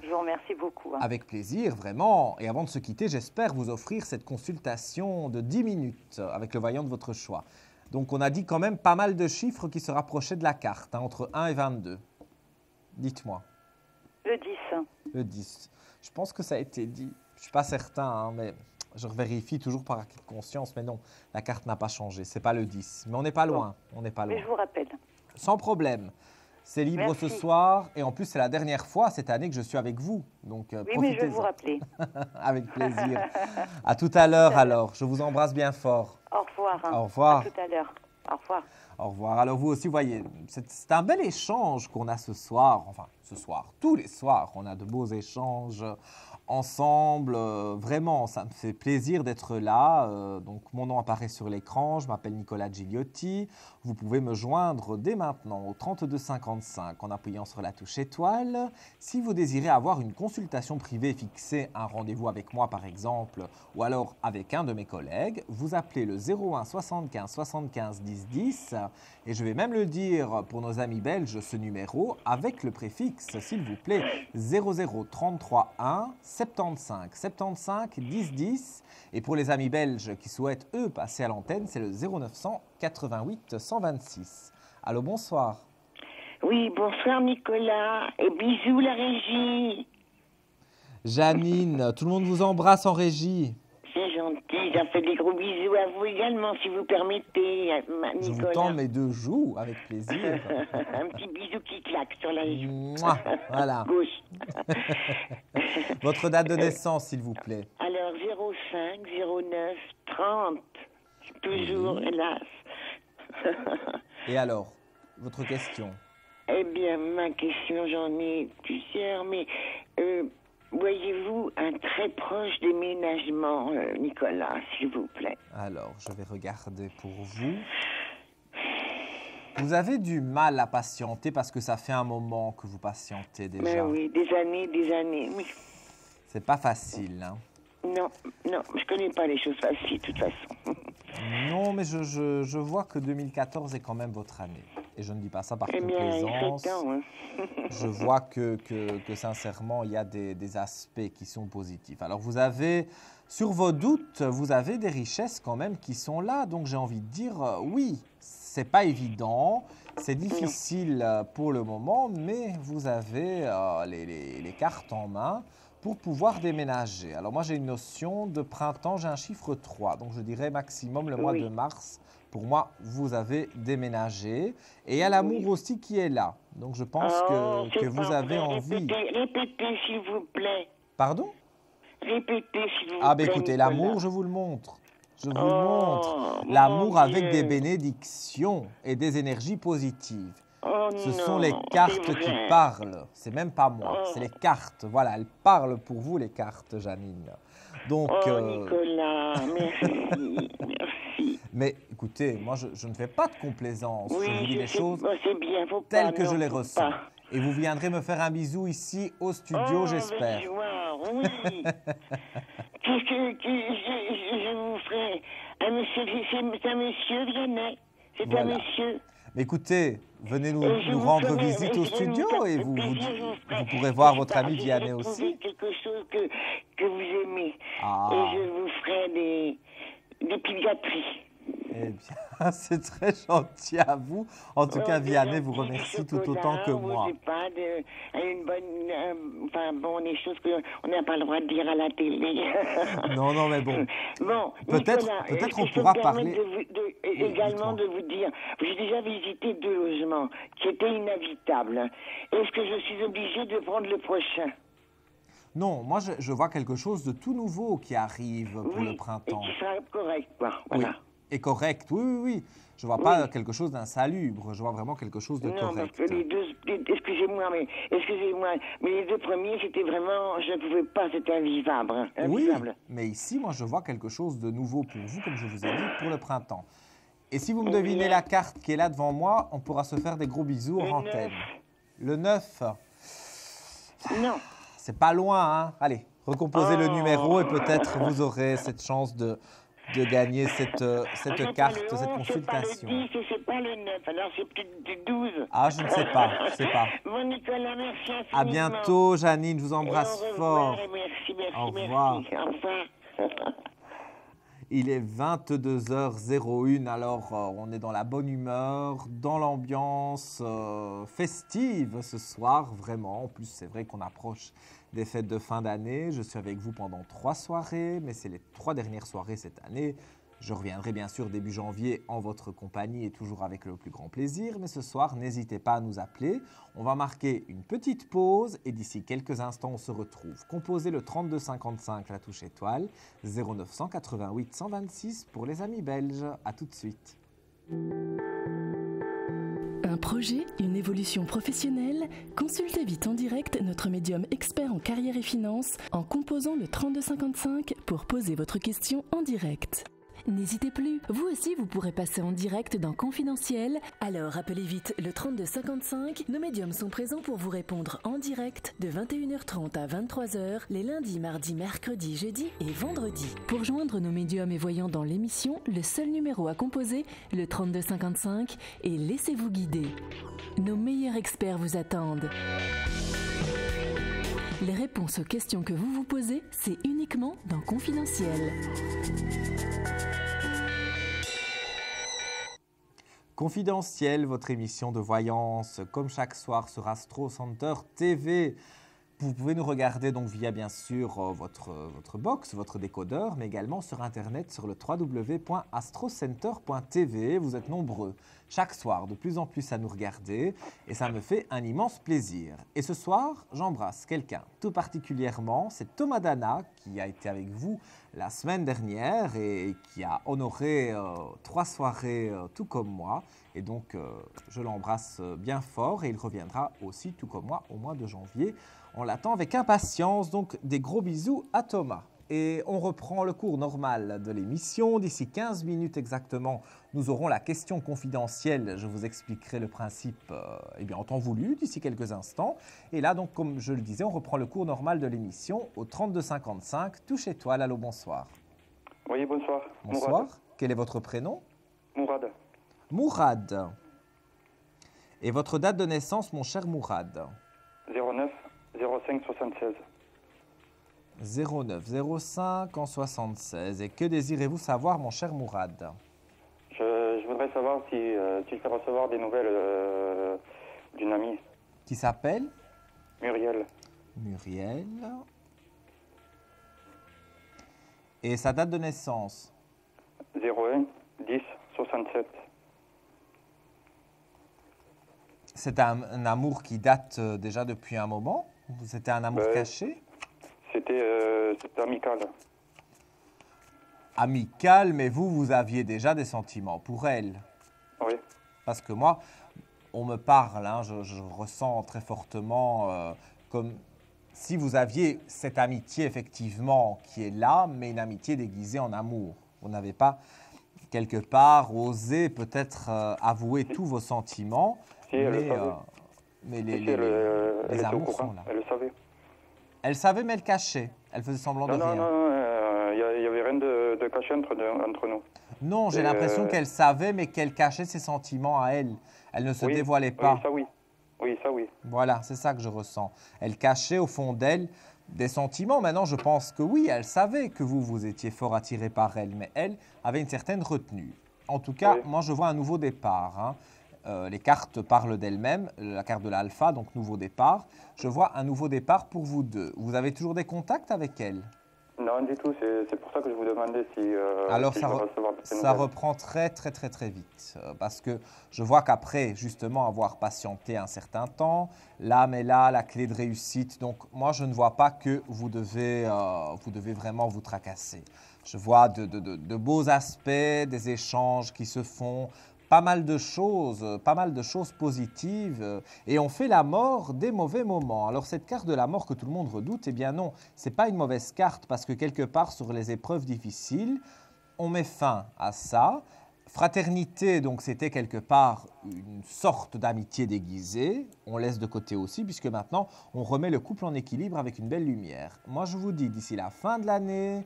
Speaker 4: Je vous remercie beaucoup. hein.
Speaker 1: Avec plaisir, vraiment. Et avant de se quitter, j'espère vous offrir cette consultation de 10 minutes avec le voyant de votre choix. Donc, on a dit quand même pas mal de chiffres qui se rapprochaient de la carte, hein, entre 1 et 22. Dites-moi.
Speaker 4: Le 10.
Speaker 1: Le 10. Je pense que ça a été dit. Je ne suis pas certain, hein, mais je vérifie toujours par acquis de conscience. Mais non, la carte n'a pas changé. C'est pas le 10. Mais on n'est pas loin. On n'est pas loin.
Speaker 4: Mais je vous rappelle.
Speaker 1: Sans problème. C'est libre ce soir. Et en plus, c'est la dernière fois cette année que je suis avec vous. Donc, euh,
Speaker 4: Oui, mais je vais vous rappeler. [LAUGHS]
Speaker 1: Avec plaisir. à tout à l'heure alors. Je vous embrasse bien fort.
Speaker 4: Au revoir. hein.
Speaker 1: Au revoir.
Speaker 4: À tout à l'heure. Au revoir.
Speaker 1: Au revoir. Alors vous aussi, voyez, c'est c'est un bel échange qu'on a ce soir. Enfin, ce soir, tous les soirs, on a de beaux échanges ensemble. Euh, vraiment, ça me fait plaisir d'être là. Euh, donc, mon nom apparaît sur l'écran. Je m'appelle Nicolas Gigliotti. Vous pouvez me joindre dès maintenant au 3255 en appuyant sur la touche étoile. Si vous désirez avoir une consultation privée, fixer un rendez-vous avec moi par exemple, ou alors avec un de mes collègues, vous appelez le 01 75 75 10 10 et je vais même le dire pour nos amis belges, ce numéro avec le préfixe, s'il vous plaît, 0033 1 75 75 10 10. Et pour les amis belges qui souhaitent, eux, passer à l'antenne, c'est le 0900 88 126. Allô, bonsoir.
Speaker 7: Oui, bonsoir Nicolas et bisous la régie.
Speaker 1: Janine, tout le monde vous embrasse en régie.
Speaker 7: C'est gentil, j'en fais des gros bisous à vous également si vous permettez, euh,
Speaker 1: Je vous tends mes deux joues avec plaisir. [LAUGHS]
Speaker 7: Un petit bisou qui claque sur la joue
Speaker 1: voilà. [LAUGHS]
Speaker 7: gauche.
Speaker 1: Votre date de naissance, s'il vous plaît.
Speaker 7: Alors 05 09 30, toujours
Speaker 1: Oui.
Speaker 7: hélas.
Speaker 1: Et alors, votre question?
Speaker 7: Eh bien, ma question, j'en ai plusieurs, mais euh, voyez-vous un très proche déménagement, euh, Nicolas, s'il vous plaît?
Speaker 1: Alors, je vais regarder pour vous. Vous avez du mal à patienter parce que ça fait un moment que vous patientez
Speaker 7: Mais
Speaker 1: déjà.
Speaker 7: oui, des années, des années. Oui.
Speaker 1: C'est pas facile. hein?
Speaker 7: Non, non, je connais pas les choses faciles, de toute façon. [LAUGHS]
Speaker 1: Non, mais je, je- je vois que 2014 est quand même votre année. Et je ne dis pas ça par
Speaker 7: Eh
Speaker 1: complaisance.
Speaker 7: hein. [LAUGHS]
Speaker 1: je vois que, que- que sincèrement, il y a des, des aspects qui sont positifs. Alors, vous avez, sur vos doutes, vous avez des richesses quand même qui sont là. Donc, j'ai envie de dire, euh, oui, c'est pas évident, c'est difficile euh, pour le moment, mais vous avez euh, les, les- les cartes en main pour pouvoir déménager. Alors, moi, j'ai une notion de printemps, j'ai un chiffre 3. Donc, je dirais maximum le mois
Speaker 7: Oui.
Speaker 1: de mars. Pour moi, vous avez déménagé. Et il y a l'amour aussi qui est là. Donc, je pense
Speaker 7: Oh,
Speaker 1: que, vous avez
Speaker 7: vrai.
Speaker 1: envie.
Speaker 7: Répétez, répétez, s'il vous plaît.
Speaker 1: Pardon?
Speaker 7: Répétez, s'il vous
Speaker 1: Ah, ben
Speaker 7: plaît.
Speaker 1: écoutez, l'amour, je vous le montre. Je vous le
Speaker 7: Oh,
Speaker 1: montre.
Speaker 7: mon
Speaker 1: L'amour avec des bénédictions et des énergies positives.
Speaker 7: Oh,
Speaker 1: Ce
Speaker 7: non,
Speaker 1: sont les cartes qui parlent. C'est même pas moi,
Speaker 7: Oh.
Speaker 1: c'est les cartes. Voilà, elles parlent pour vous, les cartes, Janine. Donc,
Speaker 7: Oh,
Speaker 1: euh,
Speaker 7: Nicolas, [LAUGHS] merci, merci.
Speaker 1: mais écoutez, moi, je, je ne fais pas de complaisance.
Speaker 7: Oui,
Speaker 1: je vous dis les
Speaker 7: sais-
Speaker 1: choses
Speaker 7: oh, bien,
Speaker 1: telles
Speaker 7: pas,
Speaker 1: que je les ressens.
Speaker 7: pas.
Speaker 1: Et vous viendrez me faire un bisou ici au studio, j'espère.
Speaker 7: oui. [LAUGHS] Qu'est-ce que, que je, vous ferai? Un monsieur, c'est un monsieur Vianney. C'est un monsieur.
Speaker 1: Écoutez, venez nous, nous rendre
Speaker 7: ferai-
Speaker 1: visite au studio et vous, vous,
Speaker 7: vous
Speaker 1: pourrez voir votre ami Vianney aussi.
Speaker 7: quelque chose que, que vous aimez.
Speaker 1: Ah.
Speaker 7: Et je vous ferai des, des.
Speaker 1: Eh bien, [LAUGHS] c'est très gentil à vous. En tout cas, Vianney vous remercie tout autant que moi.
Speaker 7: pas, de, une bonne, euh, enfin bon, des choses qu'on n'a pas le droit de dire à la télé. [LAUGHS]
Speaker 1: Non, non, mais bon. [LAUGHS]
Speaker 7: Bon,
Speaker 1: Peut-être-
Speaker 7: est-ce
Speaker 1: on pourra parler-
Speaker 7: de vous- de-
Speaker 1: Oui,
Speaker 7: également de vous dire, j'ai déjà visité deux logements qui étaient inhabitables. Est-ce que je suis obligée de prendre le prochain?
Speaker 1: Non, moi je, je vois quelque chose de tout nouveau qui arrive pour
Speaker 7: oui,
Speaker 1: le printemps.
Speaker 7: Et qui sera correct, quoi.
Speaker 1: Oui, Et correct, oui, oui, oui. Je vois pas quelque chose d'insalubre, je vois vraiment quelque chose de
Speaker 7: Non, parce
Speaker 1: correct.
Speaker 7: que les deux, les- excusez-moi, mais excusez-moi, mais les deux premiers, c'était vraiment, je ne pouvais pas, c'était invivable, hein,
Speaker 1: Oui, mais ici, moi, je vois quelque chose de nouveau pour vous, comme je vous ai dit, pour le printemps. Et si vous me devinez la carte qui est là devant moi, on pourra se faire des gros bisous en
Speaker 7: neuf.
Speaker 1: antenne. Le 9,
Speaker 7: Non,
Speaker 1: c'est pas loin, hein Allez, recomposez le numéro et peut-être vous aurez cette chance de, de gagner cette, euh, cette
Speaker 7: c'est
Speaker 1: carte,
Speaker 7: pas le
Speaker 1: cette
Speaker 7: 11, c'est pas
Speaker 1: consultation.
Speaker 7: le 10 et c'est pas le 9, alors c'est peut-être du 12.
Speaker 1: Ah, je ne sais pas, je sais pas. [LAUGHS]
Speaker 7: Bon, Nicolas, merci infiniment.
Speaker 1: À bientôt, Janine, je vous
Speaker 7: Et
Speaker 1: embrasse
Speaker 7: au revoir,
Speaker 1: fort.
Speaker 7: et Merci, merci,
Speaker 1: Au
Speaker 7: merci.
Speaker 1: revoir.
Speaker 7: Au revoir.
Speaker 1: Il est 22h01, alors euh, on est dans la bonne humeur, dans l'ambiance euh, festive ce soir, vraiment. En plus, c'est vrai qu'on approche des fêtes de fin d'année. Je suis avec vous pendant trois soirées, mais c'est les trois dernières soirées cette année. Je reviendrai bien sûr début janvier en votre compagnie et toujours avec le plus grand plaisir. Mais ce soir, n'hésitez pas à nous appeler. On va marquer une petite pause et d'ici quelques instants, on se retrouve. Composez le 3255, la touche étoile, 0988 126 pour les amis belges. À tout de suite.
Speaker 5: Un projet, une évolution professionnelle Consultez vite en direct notre médium expert en carrière et finance en composant le 3255 pour poser votre question en direct. N'hésitez plus, vous aussi vous pourrez passer en direct dans Confidentiel. Alors appelez vite le 3255. Nos médiums sont présents pour vous répondre en direct de 21h30 à 23h les lundis, mardis, mercredis, jeudis et vendredis. Pour joindre nos médiums et voyants dans l'émission, le seul numéro à composer, le 3255 et laissez-vous guider. Nos meilleurs experts vous attendent. Les réponses aux questions que vous vous posez, c'est uniquement dans Confidentiel.
Speaker 1: Confidentiel, votre émission de voyance, comme chaque soir sur Astro Center TV. Vous pouvez nous regarder donc via bien sûr euh, votre, votre box, votre décodeur, mais également sur internet sur le www.astrocenter.tv. Vous êtes nombreux chaque soir de plus en plus à nous regarder et ça me fait un immense plaisir. Et ce soir, j'embrasse quelqu'un tout particulièrement, c'est Thomas Dana qui a été avec vous la semaine dernière et qui a honoré euh, trois soirées euh, tout comme moi. Et donc, euh, je l'embrasse euh, bien fort et il reviendra aussi tout comme moi au mois de janvier. On l'attend avec impatience, donc des gros bisous à Thomas. Et on reprend le cours normal de l'émission. D'ici 15 minutes exactement, nous aurons la question confidentielle. Je vous expliquerai le principe euh, eh bien, en temps voulu d'ici quelques instants. Et là, donc, comme je le disais, on reprend le cours normal de l'émission au 3255. Touche étoile, allô, bonsoir.
Speaker 8: Oui, bonsoir.
Speaker 1: Bonsoir. Quel est votre prénom?
Speaker 8: Mourad.
Speaker 1: Mourad. Et votre date de naissance, mon cher Mourad?
Speaker 8: 09 05 76.
Speaker 1: 09 05 en 76. Et que désirez-vous savoir, mon cher Mourad?
Speaker 8: Je, je voudrais savoir si euh, tu fais recevoir des nouvelles euh, d'une amie,
Speaker 1: Qui s'appelle?
Speaker 8: Muriel.
Speaker 1: Muriel. Et sa date de naissance?
Speaker 8: 01 10 67.
Speaker 1: C'est un, un amour qui date euh, déjà depuis un moment? C'était un amour caché
Speaker 8: C'était euh, c'était amical.
Speaker 1: Amical, mais vous, vous aviez déjà des sentiments pour elle
Speaker 8: Oui.
Speaker 1: Parce que moi, on me parle, hein, je, je ressens très fortement euh, comme si vous aviez cette amitié effectivement qui est là, mais une amitié déguisée en amour. Vous n'avez pas quelque part osé peut-être euh, avouer tous vos sentiments,
Speaker 8: Si, elle le
Speaker 1: mais,
Speaker 8: savait.
Speaker 1: euh, mais les, les-
Speaker 8: elle, euh,
Speaker 1: les amours sont là.
Speaker 8: Elle le savait.
Speaker 1: Elle savait, mais elle cachait. Elle faisait semblant
Speaker 8: Non,
Speaker 1: de
Speaker 8: non,
Speaker 1: rien.
Speaker 8: non, il n'y avait rien de, de caché entre, de- entre nous.
Speaker 1: Non, j'ai l'impression
Speaker 8: euh,
Speaker 1: qu'elle savait, mais qu'elle cachait ses sentiments à elle. Elle ne se
Speaker 8: Oui,
Speaker 1: dévoilait pas.
Speaker 8: Oui, ça oui. Oui, ça oui.
Speaker 1: Voilà, c'est ça que je ressens. Elle cachait au fond d'elle des sentiments. Maintenant, je pense que oui, elle savait que vous, vous étiez fort attiré par elle, mais elle avait une certaine retenue. En tout cas,
Speaker 8: Oui.
Speaker 1: moi, je vois un nouveau départ. hein. Euh, les cartes parlent d'elles-mêmes, la carte de l'alpha, donc nouveau départ. Je vois un nouveau départ pour vous deux. Vous avez toujours des contacts avec elle?
Speaker 8: Non, du tout. C'est pour ça que je vous demandais si, euh,
Speaker 1: Alors
Speaker 8: si
Speaker 1: ça,
Speaker 8: je
Speaker 1: re-
Speaker 8: recevoir
Speaker 1: reprend très très très très vite euh, parce que je vois qu'après justement avoir patienté un certain temps, l'âme est là, la clé de réussite. Donc moi je ne vois pas que vous devez, vous devez vraiment vous tracasser. Je vois de, de- de- de beaux aspects, des échanges qui se font, pas mal de choses, euh, pas mal de choses positives euh, et on fait la mort des mauvais moments. Alors cette carte de la mort que tout le monde redoute, eh bien non, c'est pas une mauvaise carte parce que quelque part sur les épreuves difficiles, on met fin à ça. Fraternité, donc c'était quelque part une sorte d'amitié déguisée. On laisse de côté aussi, puisque maintenant on remet le couple en équilibre avec une belle lumière. Moi je vous dis, d'ici la fin de l'année,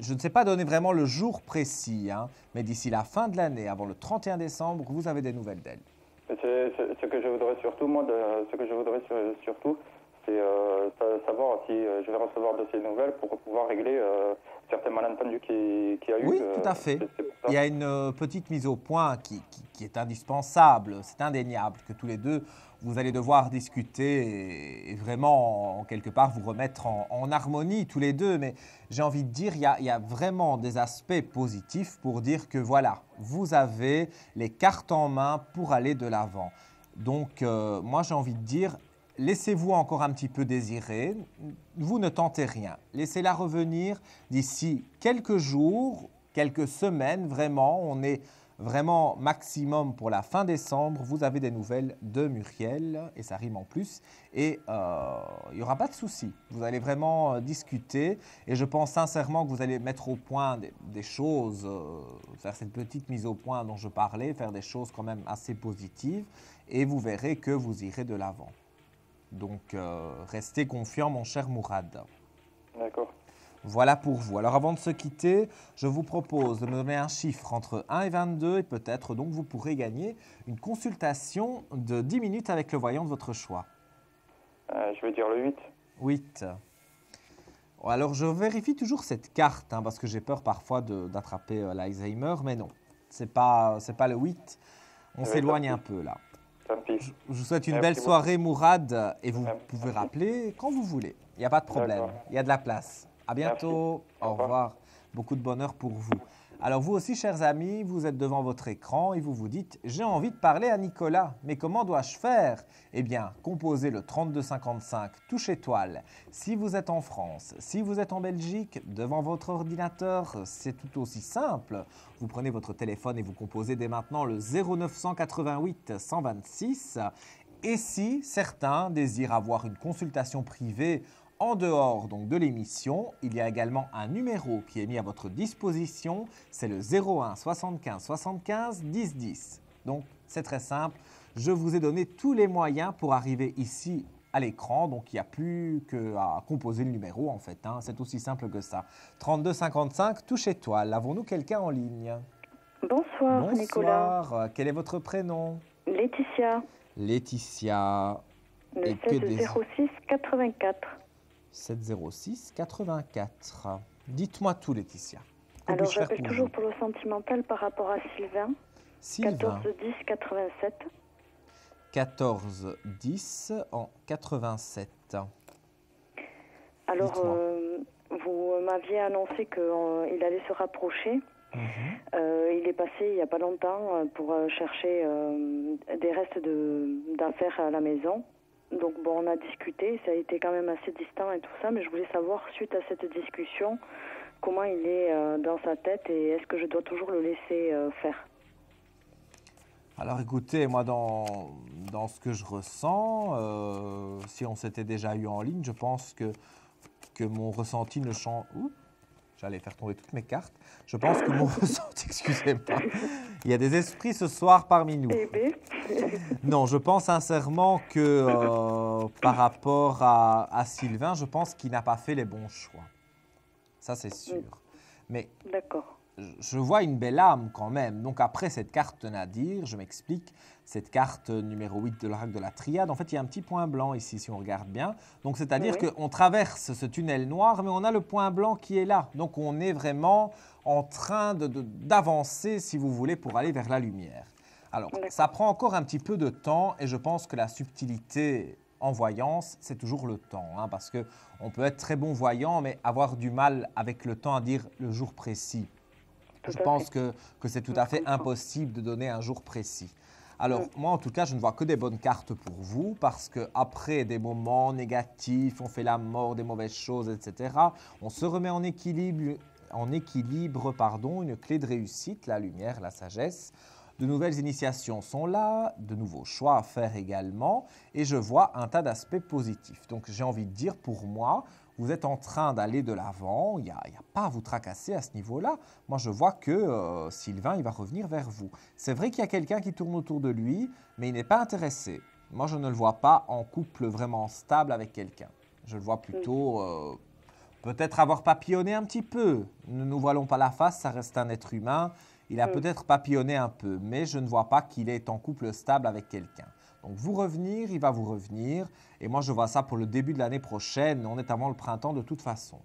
Speaker 1: je ne sais pas donner vraiment le jour précis, hein, mais d'ici la fin de l'année, avant le 31 décembre, vous avez des nouvelles d'elle.
Speaker 8: Ce que je voudrais surtout, moi, de- ce que je voudrais sur- surtout, c'est euh, sa- savoir si euh, je vais recevoir de ces nouvelles pour pouvoir régler euh, certains malentendus qu'il qui y a eu.
Speaker 1: Oui, tout à fait. Il y a une petite mise au point qui, qui- qui est indispensable, c'est indéniable que tous les deux, vous allez devoir discuter et, vraiment, en quelque part, vous remettre en, harmonie tous les deux. Mais j'ai envie de dire, il y, a, il y a vraiment des aspects positifs pour dire que voilà, vous avez les cartes en main pour aller de l'avant. Donc, euh, moi, j'ai envie de dire, laissez-vous encore un petit peu désirer. Vous ne tentez rien. Laissez-la revenir d'ici quelques jours, quelques semaines, vraiment. On est vraiment maximum pour la fin décembre. Vous avez des nouvelles de Muriel, et ça rime en plus. Et euh, il n'y aura pas de souci. Vous allez vraiment euh, discuter. Et je pense sincèrement que vous allez mettre au point des, choses, euh, faire cette petite mise au point dont je parlais, faire des choses quand même assez positives. Et vous verrez que vous irez de l'avant. Donc, restez confiant, mon cher Mourad.
Speaker 8: D'accord.
Speaker 1: Voilà pour vous. Alors avant de se quitter, je vous propose de me donner un chiffre entre 1 et 22 et peut-être donc vous pourrez gagner une consultation de 10 minutes avec le voyant de votre choix.
Speaker 8: Euh, je vais dire le 8.
Speaker 1: 8. Alors je vérifie toujours cette carte hein, parce que j'ai peur parfois d'attraper euh, l'Alzheimer, mais non, c'est pas c'est pas le 8. On s'éloigne un peu là. Je vous souhaite une
Speaker 8: Merci
Speaker 1: belle soirée Mourad et vous
Speaker 8: Merci.
Speaker 1: pouvez rappeler quand vous voulez. Il n'y a pas de problème. Il y a de la place. À bientôt.
Speaker 8: Au
Speaker 1: Au
Speaker 8: revoir.
Speaker 1: revoir. Beaucoup de bonheur pour vous. Alors vous aussi, chers amis, vous êtes devant votre écran et vous vous dites, j'ai envie de parler à Nicolas, mais comment dois-je faire? Eh bien, composez le 3255, touche étoile. Si vous êtes en France, si vous êtes en Belgique, devant votre ordinateur, c'est tout aussi simple. Vous prenez votre téléphone et vous composez dès maintenant le 0988 126. Et si certains désirent avoir une consultation privée en dehors donc de l'émission, il y a également un numéro qui est mis à votre disposition, c'est le 01 75 75 10 10. Donc c'est très simple, je vous ai donné tous les moyens pour arriver ici à l'écran, donc il n'y a plus qu'à composer le numéro en fait, hein. c'est aussi simple que ça. 32 55, touche étoile, avons-nous quelqu'un en ligne?
Speaker 6: Bonsoir, Nicolas.
Speaker 1: Bonsoir, Euh, quel est votre prénom?
Speaker 6: Laetitia,
Speaker 1: Laetitia,
Speaker 6: le
Speaker 1: Et que des-
Speaker 6: 1606 84.
Speaker 1: 706 84. Dites-moi tout, Laetitia. Que
Speaker 6: Alors, j'appelle
Speaker 1: pour
Speaker 6: toujours pour le sentimental par rapport à Sylvain.
Speaker 1: Sylvain,
Speaker 6: 14 10 87.
Speaker 1: 14 10 en 87.
Speaker 6: Alors, euh, vous m'aviez annoncé qu'il allait se rapprocher.
Speaker 1: Mhm.
Speaker 6: Euh, il est passé il n'y a pas longtemps euh, pour euh, chercher euh, des restes de- d'affaires à la maison. Donc bon, on a discuté, ça a été quand même assez distant et tout ça, mais je voulais savoir, suite à cette discussion, comment il est euh, dans sa tête et est-ce que je dois toujours le laisser euh, faire?
Speaker 1: Alors écoutez, moi dans, dans ce que je ressens, euh, si on s'était déjà eu en ligne, je pense que, que mon ressenti ne change... J'allais faire tomber toutes mes cartes. Je pense que mon [LAUGHS] ressenti, excusez-moi, il y a des esprits ce soir parmi nous.
Speaker 6: Eh ben, [LAUGHS]
Speaker 1: Non, je pense sincèrement que euh, par rapport à, à Sylvain, je pense qu'il n'a pas fait les bons choix. Ça, c'est sûr. Mais
Speaker 6: D'accord.
Speaker 1: Je- vois une belle âme quand même. Donc après cette carte Nadir, je m'explique, cette carte numéro 8 de l'oracle de la triade, en fait, il y a un petit point blanc ici, si on regarde bien. Donc c'est-à-dire
Speaker 6: Oui.
Speaker 1: qu'on traverse ce tunnel noir, mais on a le point blanc qui est là. Donc on est vraiment en train de- de- d'avancer, si vous voulez, pour aller vers la lumière. Alors, ça prend encore un petit peu de temps et je pense que la subtilité en voyance, c'est toujours le temps. hein, parce qu'on peut être très bon voyant, mais avoir du mal avec le temps à dire le jour précis. Je pense que, que c'est tout à fait impossible de donner un jour précis. Alors,
Speaker 6: Mm.
Speaker 1: moi, en tout cas, je ne vois que des bonnes cartes pour vous parce que après des moments négatifs, on fait la mort des mauvaises choses, etc., on se remet en équilibre, en équilibre pardon, une clé de réussite, la lumière, la sagesse. De nouvelles initiations sont là, de nouveaux choix à faire également, et je vois un tas d'aspects positifs. Donc j'ai envie de dire, pour moi, vous êtes en train d'aller de l'avant, il n'y a, pas à vous tracasser à ce niveau-là. Moi, je vois que euh, Sylvain, il va revenir vers vous. C'est vrai qu'il y a quelqu'un qui tourne autour de lui, mais il n'est pas intéressé. Moi, je ne le vois pas en couple vraiment stable avec quelqu'un. Je le vois plutôt euh, peut-être avoir papillonné un petit peu. Ne nous voilons pas la face, ça reste un être humain. Il a
Speaker 6: Mm.
Speaker 1: peut-être papillonné un peu, mais je ne vois pas qu'il est en couple stable avec quelqu'un. Donc vous revenir, il va vous revenir. Et moi, je vois ça pour le début de l'année prochaine. On est avant le printemps de toute façon.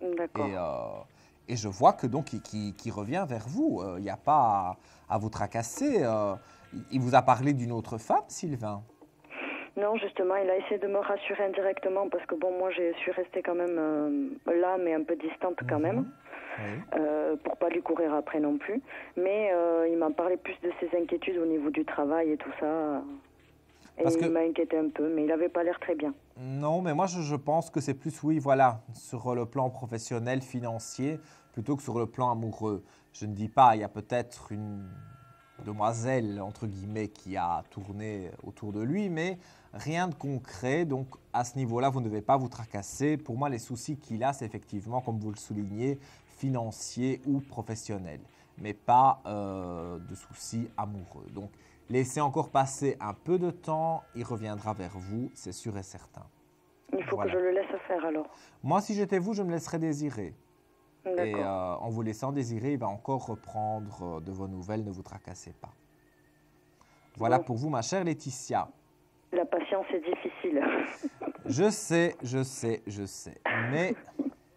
Speaker 6: D'accord.
Speaker 1: Et, euh, et je vois que donc il, qu'il- qu'il revient vers vous. Euh, Il n'y a pas à, à vous tracasser. Euh, il- vous a parlé d'une autre femme, Sylvain?
Speaker 6: Non, justement, il a essayé de me rassurer indirectement parce que bon, moi, je suis restée quand même là, mais un peu distante quand
Speaker 1: Mhm.
Speaker 6: même,
Speaker 1: Oui.
Speaker 6: euh, pour pas lui courir après non plus. Mais euh, il m'a parlé plus de ses inquiétudes au niveau du travail et tout ça. Et
Speaker 1: Parce que-
Speaker 6: il m'a inquiété un peu, mais il avait pas l'air très bien.
Speaker 1: Non, mais moi je, je pense que c'est plus, oui, voilà, sur le plan professionnel, financier, plutôt que sur le plan amoureux. Je ne dis pas, il y a peut-être une demoiselle, entre guillemets, qui a tourné autour de lui, mais rien de concret. Donc à ce niveau-là, vous ne devez pas vous tracasser. Pour moi, les soucis qu'il a, c'est effectivement, comme vous le soulignez, financiers ou professionnels, mais pas euh, de soucis amoureux. Donc laissez encore passer un peu de temps, il reviendra vers vous, c'est sûr et certain.
Speaker 6: Il faut
Speaker 1: Voilà.
Speaker 6: que je le laisse faire alors.
Speaker 1: Moi, si j'étais vous, je me laisserais désirer. Et euh, en vous laissant désirer, il va encore reprendre euh, de vos nouvelles, ne vous tracassez pas. Voilà
Speaker 6: Bon.
Speaker 1: pour vous, ma chère Laetitia.
Speaker 6: La patience est difficile. [LAUGHS]
Speaker 1: Je sais, je sais, je sais. Mais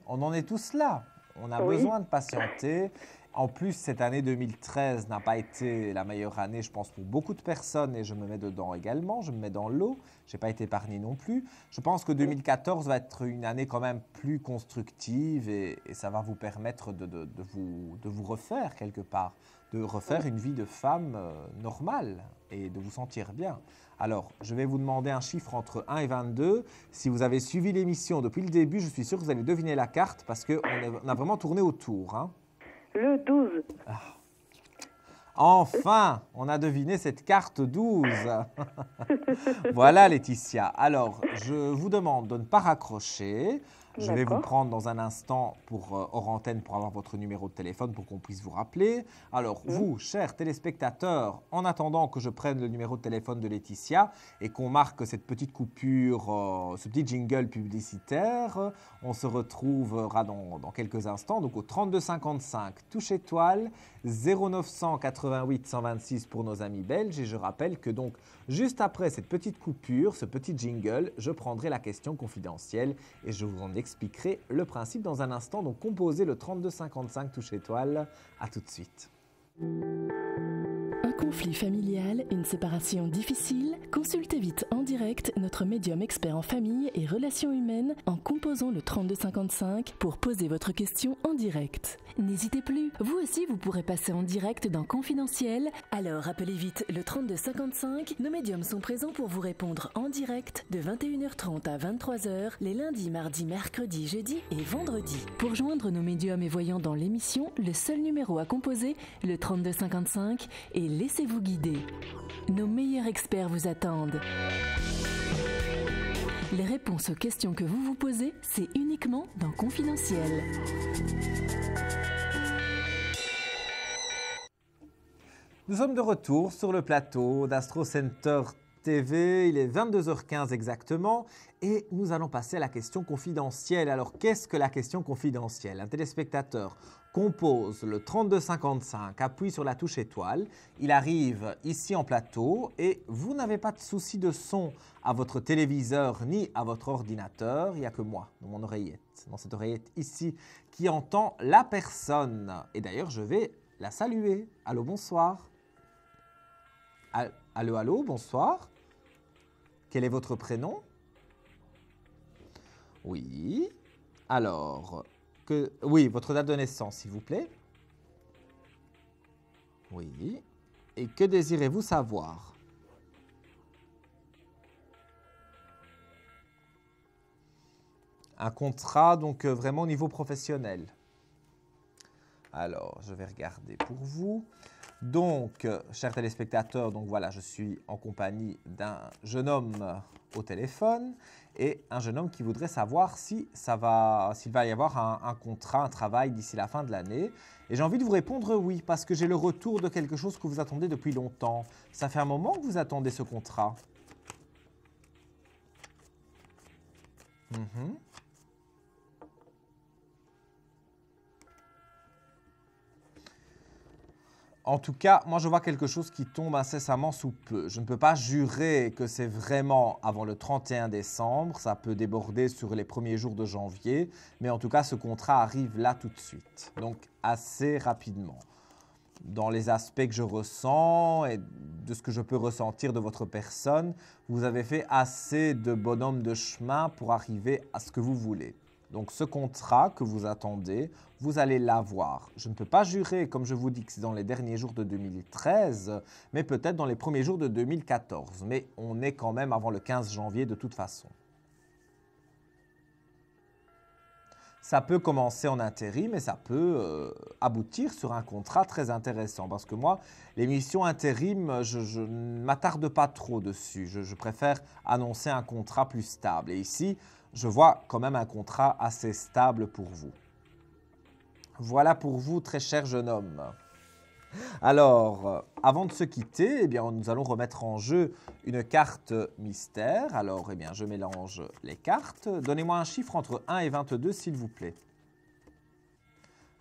Speaker 1: on en est tous là. On a
Speaker 6: Oui.
Speaker 1: besoin de patienter. En plus, cette année 2013 n'a pas été la meilleure année, je pense, pour beaucoup de personnes, et je me mets dedans également, je me mets dans l'eau, je n'ai pas été épargné non plus. Je pense que 2014 va être une année quand même plus constructive, et, et ça va vous permettre de, de- de vous, de vous refaire quelque part, de refaire une vie de femme euh, normale, et de vous sentir bien. Alors, je vais vous demander un chiffre entre 1 et 22. Si vous avez suivi l'émission depuis le début, je suis sûr que vous allez deviner la carte parce qu'on on a vraiment tourné autour. hein.
Speaker 6: Le 12.
Speaker 1: Enfin, on a deviné cette carte 12. [LAUGHS] voilà, Laetitia. Alors, je vous demande de ne pas raccrocher. Je vais vous prendre dans un instant pour euh, hors antenne pour avoir votre numéro de téléphone pour qu'on puisse vous rappeler. Alors,
Speaker 6: Mhm.
Speaker 1: vous, chers téléspectateurs, en attendant que je prenne le numéro de téléphone de Laetitia et qu'on marque cette petite coupure, euh, ce petit jingle publicitaire, on se retrouvera dans, dans quelques instants. Donc, au 3255, touche étoile, 0988 126 pour nos amis belges. Et je rappelle que donc, juste après cette petite coupure, ce petit jingle, je prendrai la question confidentielle et je vous en expliquerai le principe dans un instant. Donc, composez le 3255 touche étoile. À tout de suite.
Speaker 5: Conflit familial, une séparation difficile Consultez vite en direct notre médium expert en famille et relations humaines en composant le 3255 pour poser votre question en direct. N'hésitez plus, vous aussi vous pourrez passer en direct dans Confidentiel. Alors appelez vite le 3255, nos médiums sont présents pour vous répondre en direct de 21h30 à 23h les lundis, mardis, mercredis, jeudis et vendredis. Pour joindre nos médiums et voyants dans l'émission, le seul numéro à composer, le 3255 et laissez-vous guider. Nos meilleurs experts vous attendent. Les réponses aux questions que vous vous posez, c'est uniquement dans Confidentiel.
Speaker 1: Nous sommes de retour sur le plateau d'Astro Center TV. Il est 22h15 exactement et nous allons passer à la question confidentielle. Alors, qu'est-ce que la question confidentielle? Un téléspectateur compose le 3255, appuie sur la touche étoile. Il arrive ici en plateau et vous n'avez pas de souci de son à votre téléviseur ni à votre ordinateur. Il n'y a que moi, dans mon oreillette, dans cette oreillette ici, qui entend la personne. Et d'ailleurs, je vais la saluer. Allô, bonsoir. Al- Allô, allô, bonsoir. Quel est votre prénom? Oui. Alors, oui, votre date de naissance, s'il vous plaît. Oui. Et que désirez-vous savoir? Un contrat, donc euh, vraiment au niveau professionnel. Alors, je vais regarder pour vous. Donc, chers téléspectateurs, donc voilà, je suis en compagnie d'un jeune homme au téléphone et un jeune homme qui voudrait savoir si ça va, s'il va y avoir un, contrat, un travail d'ici la fin de l'année. Et j'ai envie de vous répondre oui, parce que j'ai le retour de quelque chose que vous attendez depuis longtemps. Ça fait un moment que vous attendez ce contrat. Mhm. En tout cas, moi je vois quelque chose qui tombe incessamment sous peu. Je ne peux pas jurer que c'est vraiment avant le 31 décembre, ça peut déborder sur les premiers jours de janvier, mais en tout cas ce contrat arrive là tout de suite, donc assez rapidement. Dans les aspects que je ressens et de ce que je peux ressentir de votre personne, vous avez fait assez de bonhomme de chemin pour arriver à ce que vous voulez. Donc ce contrat que vous attendez, vous allez l'avoir. Je ne peux pas jurer, comme je vous dis, que c'est dans les derniers jours de 2013, mais peut-être dans les premiers jours de 2014. Mais on est quand même avant le 15 janvier de toute façon. Ça peut commencer en intérim, mais ça peut euh, aboutir sur un contrat très intéressant. Parce que moi, les missions intérim, je, ne m'attarde pas trop dessus. Je, je préfère annoncer un contrat plus stable. Et ici, je vois quand même un contrat assez stable pour vous. Voilà pour vous, très cher jeune homme. Alors, euh, avant de se quitter, eh bien, nous allons remettre en jeu une carte mystère. Alors, eh bien, je mélange les cartes. Donnez-moi un chiffre entre 1 et 22, s'il vous plaît.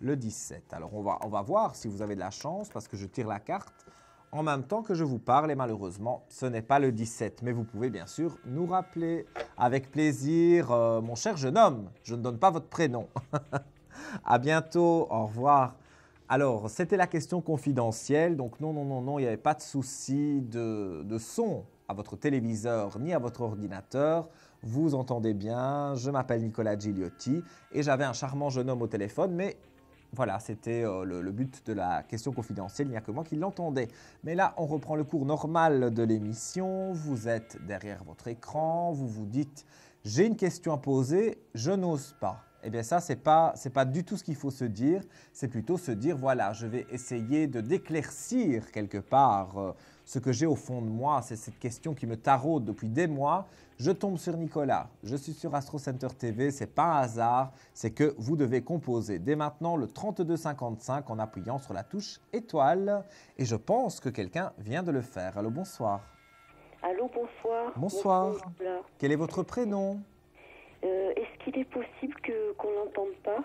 Speaker 1: Le 17. Alors, on va, on va voir si vous avez de la chance, parce que je tire la carte en même temps que je vous parle et malheureusement, ce n'est pas le 17. Mais vous pouvez bien sûr nous rappeler avec plaisir, euh, mon cher jeune homme. Je ne donne pas votre prénom. [LAUGHS] à bientôt, au revoir. Alors, c'était la question confidentielle. Donc non, non, non, non, il n'y avait pas de souci de, de son à votre téléviseur ni à votre ordinateur. Vous entendez bien, je m'appelle Nicolas Gigliotti et j'avais un charmant jeune homme au téléphone, mais voilà, c'était euh, le, but de la question confidentielle, il n'y a que moi qui l'entendais. Mais là, on reprend le cours normal de l'émission, vous êtes derrière votre écran, vous vous dites, j'ai une question à poser, je n'ose pas. Eh bien ça, ce n'est pas, pas du tout ce qu'il faut se dire, c'est plutôt se dire, voilà, je vais essayer de d'éclaircir quelque part euh, ce que j'ai au fond de moi, c'est cette question qui me taraude depuis des mois. Je tombe sur Nicolas, je suis sur Astro Center TV, c'est pas un hasard, c'est que vous devez composer dès maintenant le 3255 en appuyant sur la touche étoile. Et je pense que quelqu'un vient de le faire. Allô, bonsoir.
Speaker 6: Allô, bonsoir.
Speaker 1: Bonsoir. Quel est votre prénom?
Speaker 6: Euh, Est-ce qu'il est possible que qu'on n'entende pas?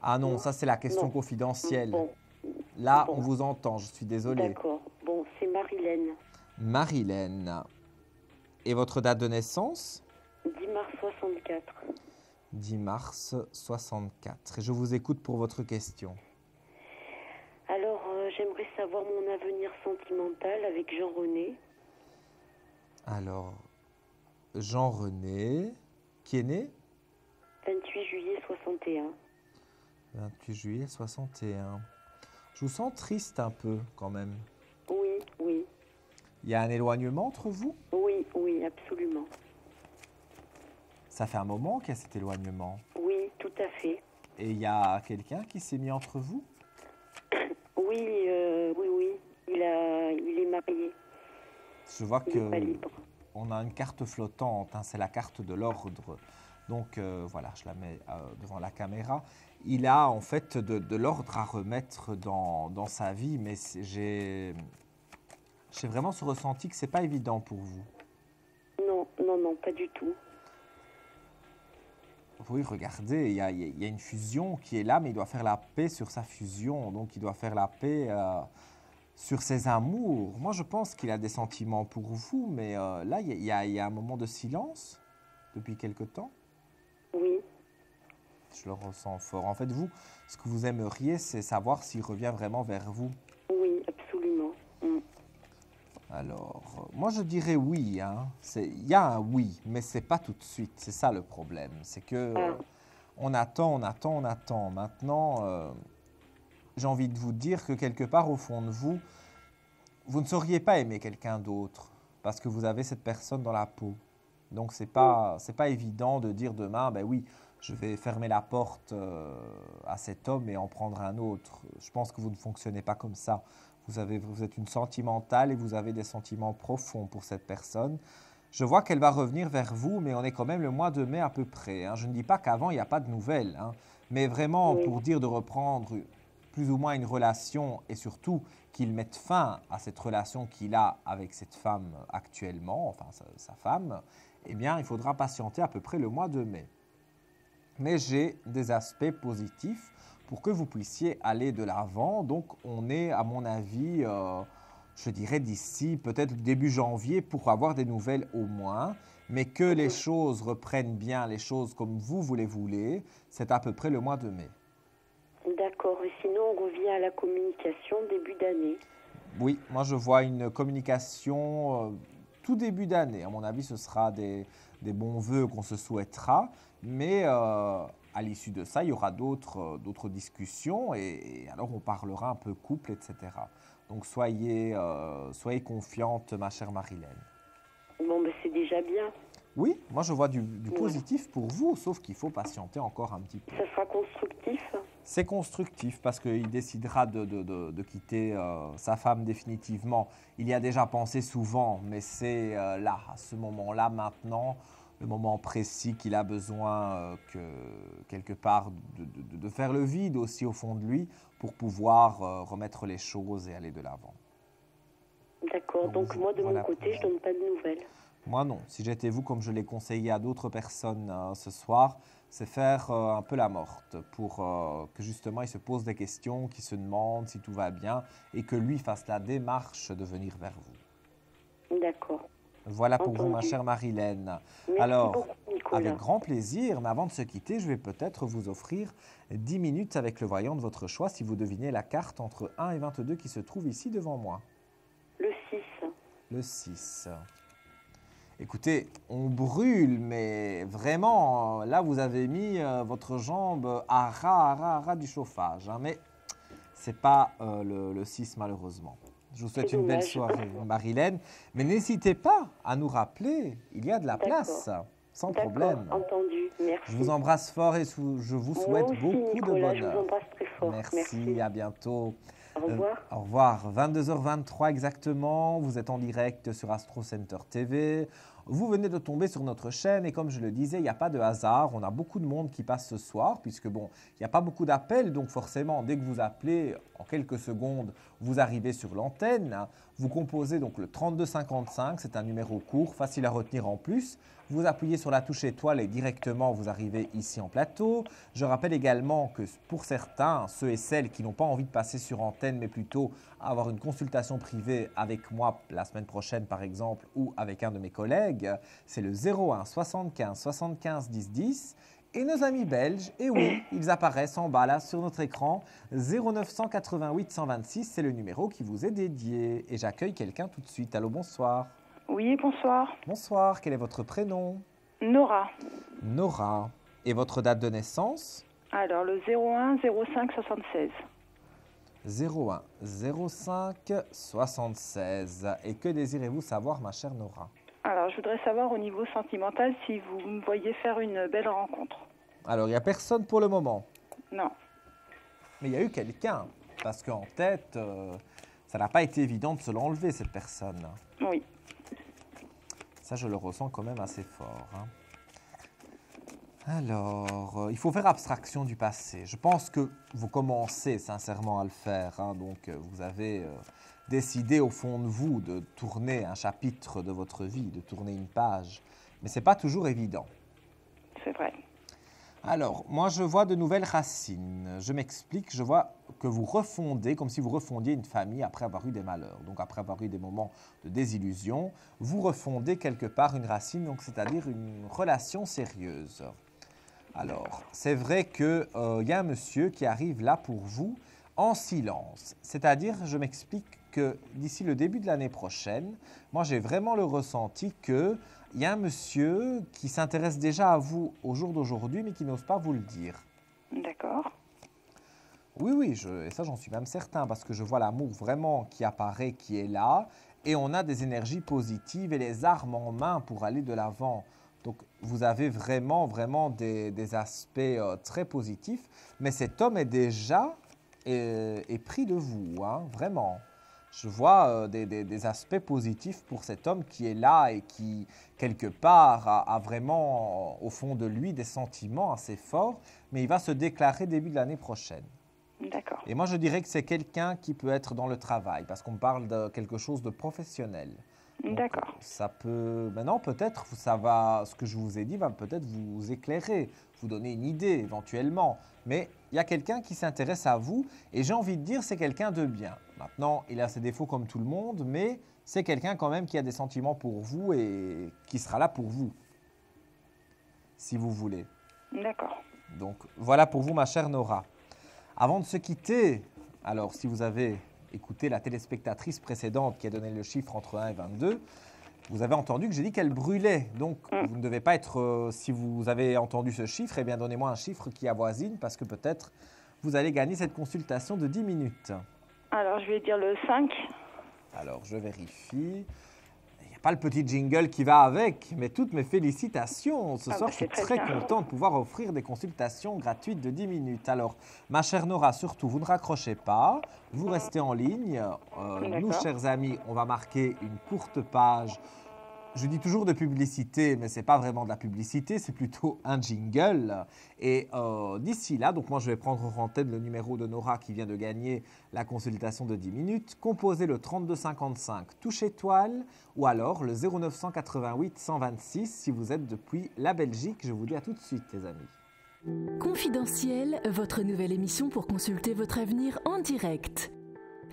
Speaker 1: Ah non, ça c'est la question confidentielle. Là, on vous entend, je suis désolé.
Speaker 6: D'accord. Bon, c'est Marilène.
Speaker 1: Marilène. Et votre date de naissance?
Speaker 6: 10 mars 64.
Speaker 1: 10 mars 64. Et je vous écoute pour votre question.
Speaker 6: Alors, euh, j'aimerais savoir mon avenir sentimental avec Jean-René.
Speaker 1: Alors, Jean-René, qui est né?
Speaker 6: 28 juillet 61.
Speaker 1: 28 juillet 61. Je vous sens triste un peu quand même.
Speaker 6: Oui, oui.
Speaker 1: Il y a un éloignement entre vous?
Speaker 6: Oui, oui, absolument.
Speaker 1: Ça fait un moment qu'il y a cet éloignement
Speaker 6: Oui, tout à fait.
Speaker 1: Et il y a quelqu'un qui s'est mis entre vous? [COUGHS]
Speaker 6: Oui, euh, oui, oui. Il, a, il est marié.
Speaker 1: Je vois que on a une carte flottante, hein, c'est la carte de l'ordre. Donc euh, voilà, je la mets euh, devant la caméra il a en fait de, l'ordre à remettre dans, dans sa vie, mais j'ai vraiment ce ressenti que c'est pas évident pour vous.
Speaker 6: Non, non, non, pas du tout.
Speaker 1: Oui, regardez, il y, a, il y, a, une fusion qui est là, mais il doit faire la paix sur sa fusion, donc il doit faire la paix euh, sur ses amours. Moi, je pense qu'il a des sentiments pour vous, mais euh, là, il y, a, il y, a, un moment de silence depuis quelque temps.
Speaker 6: Oui
Speaker 1: je le ressens fort. En fait, vous, ce que vous aimeriez, c'est savoir s'il revient vraiment vers vous.
Speaker 6: Oui, absolument. Mm.
Speaker 1: Alors, moi je dirais oui. hein. Il y a un oui, mais c'est pas tout de suite. C'est ça le problème. C'est que euh, on attend, on attend, on attend. Maintenant, euh, j'ai envie de vous dire que quelque part au fond de vous, vous ne sauriez pas aimer quelqu'un d'autre parce que vous avez cette personne dans la peau. Donc c'est pas c'est pas évident de dire demain ben oui, je vais fermer la porte euh, à cet homme et en prendre un autre. Je pense que vous ne fonctionnez pas comme ça. Vous avez vous êtes une sentimentale et vous avez des sentiments profonds pour cette personne. Je vois qu'elle va revenir vers vous, mais on est quand même le mois de mai à peu près. hein. Je ne dis pas qu'avant, il n'y a pas de nouvelles. hein. Mais vraiment, pour dire de reprendre plus ou moins une relation et surtout qu'il mette fin à cette relation qu'il a avec cette femme actuellement, enfin sa, sa femme, eh bien, il faudra patienter à peu près le mois de mai. Mais j'ai des aspects positifs pour que vous puissiez aller de l'avant. Donc, on est, à mon avis, euh, je dirais d'ici peut-être début janvier pour avoir des nouvelles au moins. Mais que les choses reprennent bien, les choses comme vous, vous les voulez, c'est à peu près le mois de mai.
Speaker 6: D'accord. Et sinon, on revient à la communication début d'année.
Speaker 1: Oui, moi je vois une communication euh, tout début d'année. À mon avis, ce sera des, des bons voeux qu'on se souhaitera. Mais euh, à l'issue de ça, il y aura d'autres euh, d'autres discussions et, et alors on parlera un peu couple, etc. Donc soyez, euh, soyez confiante, ma chère Marilène.
Speaker 6: Bon, ben c'est déjà bien.
Speaker 1: Oui, moi je vois du, du
Speaker 6: Ouais.
Speaker 1: positif pour vous, sauf qu'il faut patienter encore un petit peu.
Speaker 6: Ça sera constructif.
Speaker 1: C'est constructif parce qu'il décidera de, de- de- de quitter euh, sa femme définitivement. Il y a déjà pensé souvent, mais c'est euh, là, à ce moment-là, maintenant, le moment précis qu'il a besoin euh, que, quelque part de, de- de faire le vide aussi au fond de lui pour pouvoir euh, remettre les choses et aller de l'avant.
Speaker 6: D'accord.
Speaker 1: Donc,
Speaker 6: Donc, moi, de
Speaker 1: voilà
Speaker 6: mon côté, je
Speaker 1: pour-
Speaker 6: donne pas de nouvelles.
Speaker 1: Moi non, si j'étais vous, comme je l'ai conseillé à d'autres personnes euh, ce soir, c'est faire euh, un peu la morte pour euh, que justement il se pose des questions, qu'il se demande si tout va bien et que lui fasse la démarche de venir vers vous.
Speaker 6: D'accord.
Speaker 1: Voilà pour vous, ma chère Marilène. Alors,
Speaker 6: beaucoup.
Speaker 1: Avec grand plaisir, mais avant de se quitter, je vais peut-être vous offrir 10 minutes avec le voyant de votre choix si vous devinez la carte entre 1 et 22 qui se trouve ici devant moi.
Speaker 6: Le 6.
Speaker 1: Le 6. Écoutez, on brûle, mais vraiment, là, vous avez mis euh, votre jambe à ras, à ras, à ras du chauffage. hein, mais c'est pas euh, le, le 6, malheureusement. Je vous souhaite une belle soirée, Marilène. Mais n'hésitez pas à nous rappeler, il y a de la place, sans problème.
Speaker 6: Entendu. Merci.
Speaker 1: Je vous embrasse fort et je vous souhaite
Speaker 6: aussi,
Speaker 1: beaucoup
Speaker 6: Nicolas,
Speaker 1: de
Speaker 6: Je vous
Speaker 1: bonheur.
Speaker 6: embrasse très fort.
Speaker 1: Merci, à bientôt.
Speaker 6: Au revoir.
Speaker 1: Euh, au revoir. 22h23 exactement. Vous êtes en direct sur Astro Center TV. Vous venez de tomber sur notre chaîne et comme je le disais, il n'y a pas de hasard. On a beaucoup de monde qui passe ce soir puisque bon, il n'y a pas beaucoup d'appels. Donc forcément, dès que vous appelez, en quelques secondes, vous arrivez sur l'antenne. Vous composez donc le 3255. C'est un numéro court, facile à retenir en plus. Vous appuyez sur la touche étoile et directement vous arrivez ici en plateau. Je rappelle également que pour certains, ceux et celles qui n'ont pas envie de passer sur antenne, mais plutôt avoir une consultation privée avec moi la semaine prochaine par exemple, ou avec un de mes collègues, c'est le 01 75 75 10 10. Et nos amis belges, et oui, ils apparaissent en bas là sur notre écran, 0988 126, c'est le numéro qui vous est dédié. Et j'accueille quelqu'un tout de suite. Allô, bonsoir.
Speaker 9: Oui, bonsoir.
Speaker 1: Bonsoir, quel est votre prénom?
Speaker 9: Nora.
Speaker 1: Nora. Et votre date de naissance?
Speaker 9: Alors, le 01 05 76.
Speaker 1: 01 05 76. Et que désirez-vous savoir, ma chère Nora?
Speaker 9: Alors, je voudrais savoir au niveau sentimental si vous me voyez faire une belle rencontre.
Speaker 1: Alors, il n'y a personne pour le moment,
Speaker 9: Non.
Speaker 1: mais il y a eu quelqu'un. Parce qu'en tête, euh, ça n'a pas été évident de se l'enlever, cette personne.
Speaker 9: Oui.
Speaker 1: Ça, je le ressens quand même assez fort. hein. Alors, euh, il faut faire abstraction du passé. Je pense que vous commencez sincèrement à le faire. hein. Donc, euh, vous avez euh, décidé au fond de vous de tourner un chapitre de votre vie, de tourner une page. Mais ce n'est pas toujours évident.
Speaker 9: C'est vrai.
Speaker 1: Alors, moi, je vois de nouvelles racines. Je m'explique, je vois que vous refondez, comme si vous refondiez une famille après avoir eu des malheurs. Donc, après avoir eu des moments de désillusion, vous refondez quelque part une racine, donc c'est-à-dire une relation sérieuse. Alors, c'est vrai qu'il y a un monsieur qui arrive là pour vous en silence. C'est-à-dire, je m'explique que d'ici le début de l'année prochaine, moi j'ai vraiment le ressenti qu'il y a un monsieur qui s'intéresse déjà à vous au jour d'aujourd'hui, mais qui n'ose pas vous le dire.
Speaker 9: D'accord.
Speaker 1: Oui, oui, je- et ça j'en suis même certain, parce que je vois l'amour vraiment qui apparaît, qui est là, et on a des énergies positives et les armes en main pour aller de l'avant. Donc vous avez vraiment, vraiment des, des aspects euh, très positifs, mais cet homme est déjà euh, est pris de vous, hein, vraiment. Je vois euh, des, des- des aspects positifs pour cet homme qui est là et qui, quelque part, a, a vraiment euh, au fond de lui des sentiments assez forts, mais il va se déclarer début de l'année prochaine.
Speaker 9: D'accord.
Speaker 1: Et moi, je dirais que c'est quelqu'un qui peut être dans le travail, parce qu'on parle de quelque chose de professionnel.
Speaker 9: D'accord.
Speaker 1: Ça peut. Maintenant, peut-être, ça va. Ce que je vous ai dit va peut-être vous éclairer, vous donner une idée éventuellement. Mais il y a quelqu'un qui s'intéresse à vous, et j'ai envie de dire, c'est quelqu'un de bien. Maintenant, il a ses défauts comme tout le monde, mais c'est quelqu'un quand même qui a des sentiments pour vous et qui sera là pour vous, si vous voulez.
Speaker 9: D'accord.
Speaker 1: Donc voilà pour vous, ma chère Nora. Avant de se quitter, alors si vous avez écouté la téléspectatrice précédente qui a donné le chiffre entre 1 et 22, vous avez entendu que j'ai dit qu'elle brûlait. Donc vous ne devez pas être, euh, si vous avez entendu ce chiffre, eh bien donnez-moi un chiffre qui avoisine parce que peut-être vous allez gagner cette consultation de 10 minutes.
Speaker 9: Alors, je vais dire le 5.
Speaker 1: Alors je vérifie. Pas le petit jingle qui va avec, mais toutes mes félicitations. Ce
Speaker 9: Ah
Speaker 1: soir,
Speaker 9: bah,
Speaker 1: je suis
Speaker 9: très
Speaker 1: content de pouvoir offrir des consultations gratuites de 10 minutes. Alors, ma chère Nora, surtout, vous ne raccrochez pas, vous restez en ligne. Euh, nous, chers amis, on va marquer une courte page. Je dis toujours de publicité, mais ce n'est pas vraiment de la publicité, c'est plutôt un jingle. Et euh, d'ici là, donc moi je vais prendre en tête le numéro de Nora qui vient de gagner la consultation de 10 minutes. Composez le 3255 touche étoile ou alors le 0988 126 si vous êtes depuis la Belgique. Je vous dis à tout de suite, les amis.
Speaker 5: Confidentiel, votre nouvelle émission pour consulter votre avenir en direct.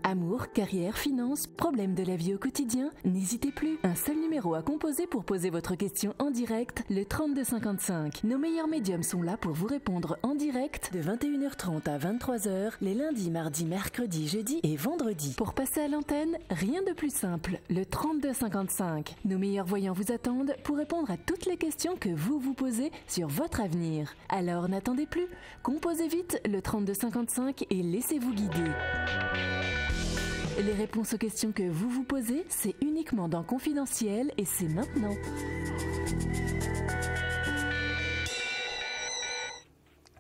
Speaker 5: Amour, carrière, finances, problèmes de la vie au quotidien, n'hésitez plus. Un seul numéro à composer pour poser votre question en direct, le 3255. Nos meilleurs médiums sont là pour vous répondre en direct de 21h30 à 23h les lundis, mardis, mercredis, jeudis et vendredis. Pour passer à l'antenne, rien de plus simple, le 3255. Nos meilleurs voyants vous attendent pour répondre à toutes les questions que vous vous posez sur votre avenir. Alors n'attendez plus, composez vite le 3255 et laissez-vous guider. Les réponses aux questions que vous vous posez, c'est uniquement dans Confidentiel et c'est maintenant.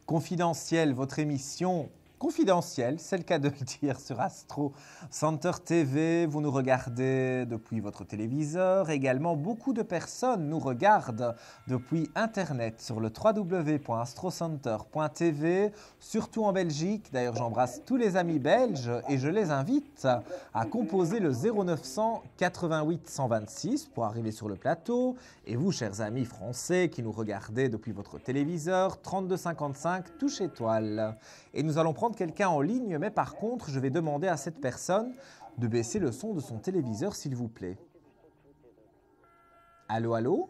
Speaker 1: Confidentiel, votre émission confidentielle, c'est le cas de le dire, sur Astro Center TV. Vous nous regardez depuis votre téléviseur. Également, beaucoup de personnes nous regardent depuis Internet sur le www.astrocenter.tv, surtout en Belgique. D'ailleurs, j'embrasse tous les amis belges et je les invite à composer le 0900 88 126 pour arriver sur le plateau. Et vous, chers amis français qui nous regardez depuis votre téléviseur, 3255 touche étoile. Et nous allons prendre quelqu'un en ligne, mais par contre, je vais demander à cette personne de baisser le son de son téléviseur, s'il vous plaît. Allô, allô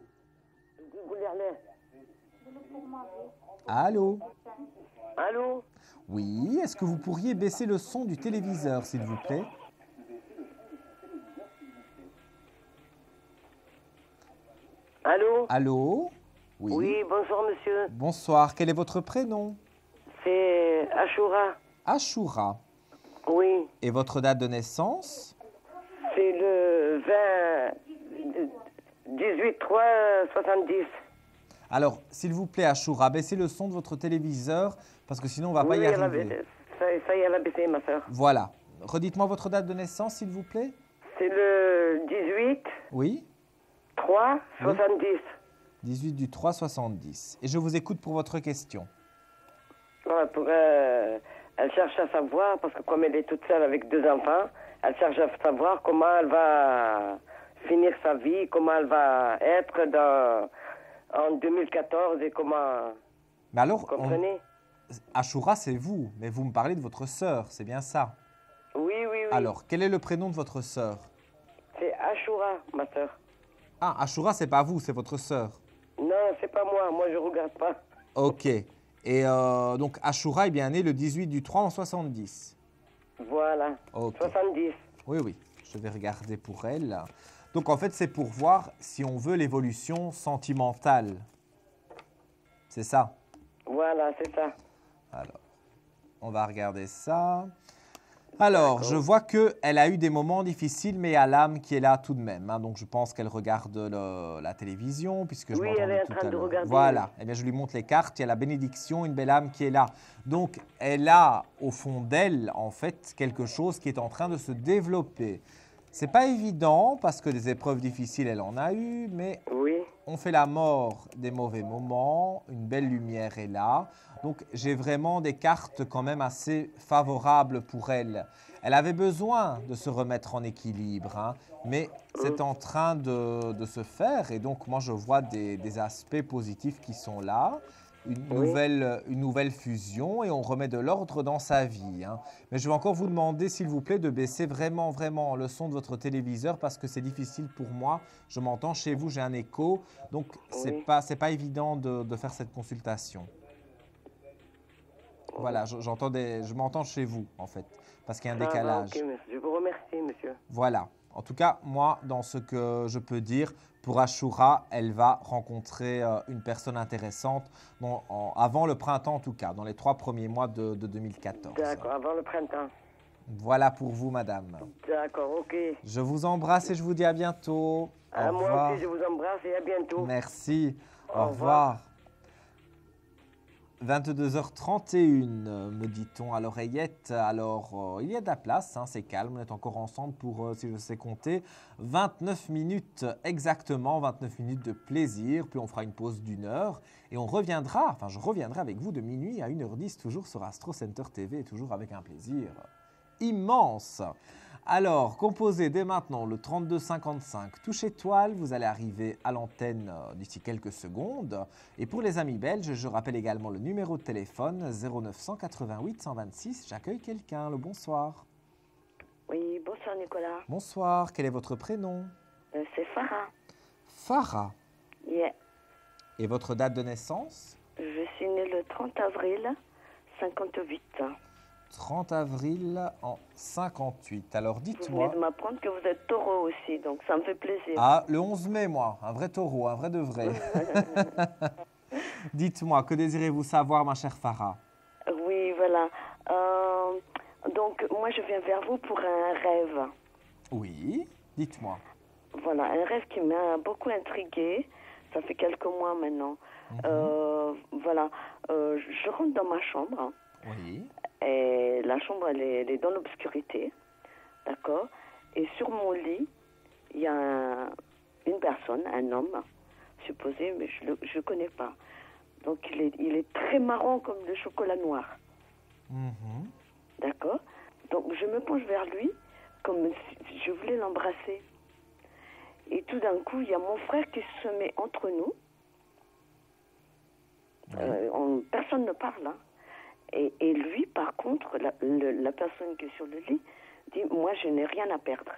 Speaker 1: Allô
Speaker 10: Allô
Speaker 1: Oui, est-ce que vous pourriez baisser le son du téléviseur, s'il vous plaît
Speaker 10: Allô
Speaker 1: Allô Oui.
Speaker 10: Oui, bonsoir monsieur.
Speaker 1: Bonsoir, quel est votre prénom
Speaker 10: C'est Ashura.
Speaker 1: Ashura.
Speaker 10: Oui,
Speaker 1: Et votre date de naissance?
Speaker 10: C'est le 20 18 3 70.
Speaker 1: Alors, s'il vous plaît, Ashura, baissez le son de votre téléviseur, parce que sinon on ne va pas y arriver.
Speaker 10: ça y est, elle a baissé ma soeur.
Speaker 1: Voilà. Redites-moi votre date de naissance, s'il vous plaît.
Speaker 10: C'est le 18
Speaker 1: Oui
Speaker 10: 3 70.
Speaker 1: 18 du 3 70. Et je vous écoute pour votre question.
Speaker 10: Voilà, pour, euh, elle cherche à savoir, parce que comme elle est toute seule avec deux enfants, elle cherche à savoir comment elle va finir sa vie, comment elle va être dans, en 2014 et comment...
Speaker 1: Mais alors,
Speaker 10: Vous comprenez?
Speaker 1: On- Ashura, c'est vous, mais vous me parlez de votre sœur, c'est bien ça
Speaker 10: Oui, oui, oui.
Speaker 1: Alors, quel est le prénom de votre sœur?
Speaker 10: C'est Ashura, ma soeur.
Speaker 1: Ah, Ashura, c'est pas vous, c'est votre sœur.
Speaker 10: Non, c'est pas moi, moi je regarde pas.
Speaker 1: Ok. Et euh, donc, Ashura est bien né le 18 du 3 en 70.
Speaker 10: Voilà.
Speaker 1: Ok.
Speaker 10: 70.
Speaker 1: Oui, oui. Je vais regarder pour elle. Donc en fait, c'est pour voir si on veut l'évolution sentimentale. C'est ça?
Speaker 10: Voilà, c'est ça.
Speaker 1: Alors, on va regarder ça. Alors, je vois qu'elle a eu des moments difficiles, mais il y a l'âme qui est là tout de même. hein. Donc, je pense qu'elle regarde le- la télévision, puisque je
Speaker 10: Oui,
Speaker 1: l'entendais
Speaker 10: elle est en
Speaker 1: tout
Speaker 10: train
Speaker 1: à
Speaker 10: de
Speaker 1: l'heure.
Speaker 10: regarder,
Speaker 1: Voilà. Eh bien, je lui montre les cartes. Il y a la bénédiction, une belle âme qui est là. Donc, elle a au fond d'elle, en fait, quelque chose qui est en train de se développer. C'est pas évident parce que des épreuves difficiles, elle en a eu, mais
Speaker 10: Oui.
Speaker 1: on fait la mort des mauvais moments, une belle lumière est là. Donc j'ai vraiment des cartes quand même assez favorables pour elle. Elle avait besoin de se remettre en équilibre, hein, mais c'est en train de, de se faire et donc moi je vois des, des aspects positifs qui sont là. Une, nouvelle, une nouvelle fusion et on remet de l'ordre dans sa vie. hein. Mais je vais encore vous demander, s'il vous plaît, de baisser vraiment, vraiment le son de votre téléviseur parce que c'est difficile pour moi. Je m'entends chez vous, j'ai un écho. Donc, c'est
Speaker 10: Oui.
Speaker 1: pas, c'est pas évident de, de faire cette consultation. Voilà, je- j'entends des, je m'entends chez vous, en fait, parce qu'il y a un
Speaker 10: Ça va,
Speaker 1: décalage.
Speaker 10: Je vous remercie, monsieur.
Speaker 1: Voilà. En tout cas, moi, dans ce que je peux dire, pour Ashura, elle va rencontrer euh, une personne intéressante en- avant le printemps, en tout cas, dans les trois premiers mois de, de 2014.
Speaker 10: D'accord, avant le printemps.
Speaker 1: Voilà pour vous, madame.
Speaker 10: D'accord, ok.
Speaker 1: Je vous embrasse et je vous dis à bientôt.
Speaker 10: À
Speaker 1: Au
Speaker 10: moi
Speaker 1: revoir.
Speaker 10: aussi, je vous embrasse et à bientôt.
Speaker 1: Merci. Au,
Speaker 10: Au
Speaker 1: revoir. 22h31, euh, me dit-on à l'oreillette. Alors, euh, il y a de la place, hein, c'est calme, on est encore ensemble pour, euh, si je sais compter, 29 minutes exactement, 29 minutes de plaisir, puis on fera une pause d'une heure, et on reviendra, enfin je reviendrai avec vous de minuit à 1h10, toujours sur Astro Center TV, toujours avec un plaisir immense. Alors, composez dès maintenant le 3255 touche étoile. Vous allez arriver à l'antenne euh, d'ici quelques secondes. Et pour les amis belges, je rappelle également le numéro de téléphone 0988 126. J'accueille quelqu'un. Le bonsoir.
Speaker 11: Oui, bonsoir Nicolas.
Speaker 1: Bonsoir. Quel est votre prénom?
Speaker 11: Euh, c'est Farah.
Speaker 1: Farah.
Speaker 11: Yeah.
Speaker 1: Et votre date de naissance?
Speaker 11: Je suis née le 30 avril 58.
Speaker 1: 30 avril en 58. Alors
Speaker 11: Vous venez
Speaker 1: dites-moi.
Speaker 11: de m'apprendre que vous êtes taureau aussi, donc ça me fait plaisir.
Speaker 1: Ah, le 11 mai, moi. Un vrai taureau, un vrai de vrai. [LAUGHS] [LAUGHS] dites-moi, que désirez-vous savoir, ma chère Farah?
Speaker 11: Oui, voilà. Euh, donc, moi, je viens vers vous pour un rêve.
Speaker 1: Oui, dites-moi.
Speaker 11: Voilà, un rêve qui m'a beaucoup intriguée. Ça fait quelques mois maintenant. Euh, voilà, Euh, je rentre dans ma chambre.
Speaker 1: Oui.
Speaker 11: Et la chambre, elle est, elle est dans l'obscurité. D'accord? Et sur mon lit, il y a un- une personne, un homme, supposé, mais je ne le connais pas. Donc, il est, il est très marrant comme le chocolat noir.
Speaker 1: Mhm.
Speaker 11: D'accord? Donc, je me penche vers lui comme si je voulais l'embrasser. Et tout d'un coup, il y a mon frère qui se met entre nous. Euh, on- personne ne parle. hein. Et, et lui, par contre, la, le- la personne qui est sur le lit, dit Moi, je n'ai rien à perdre.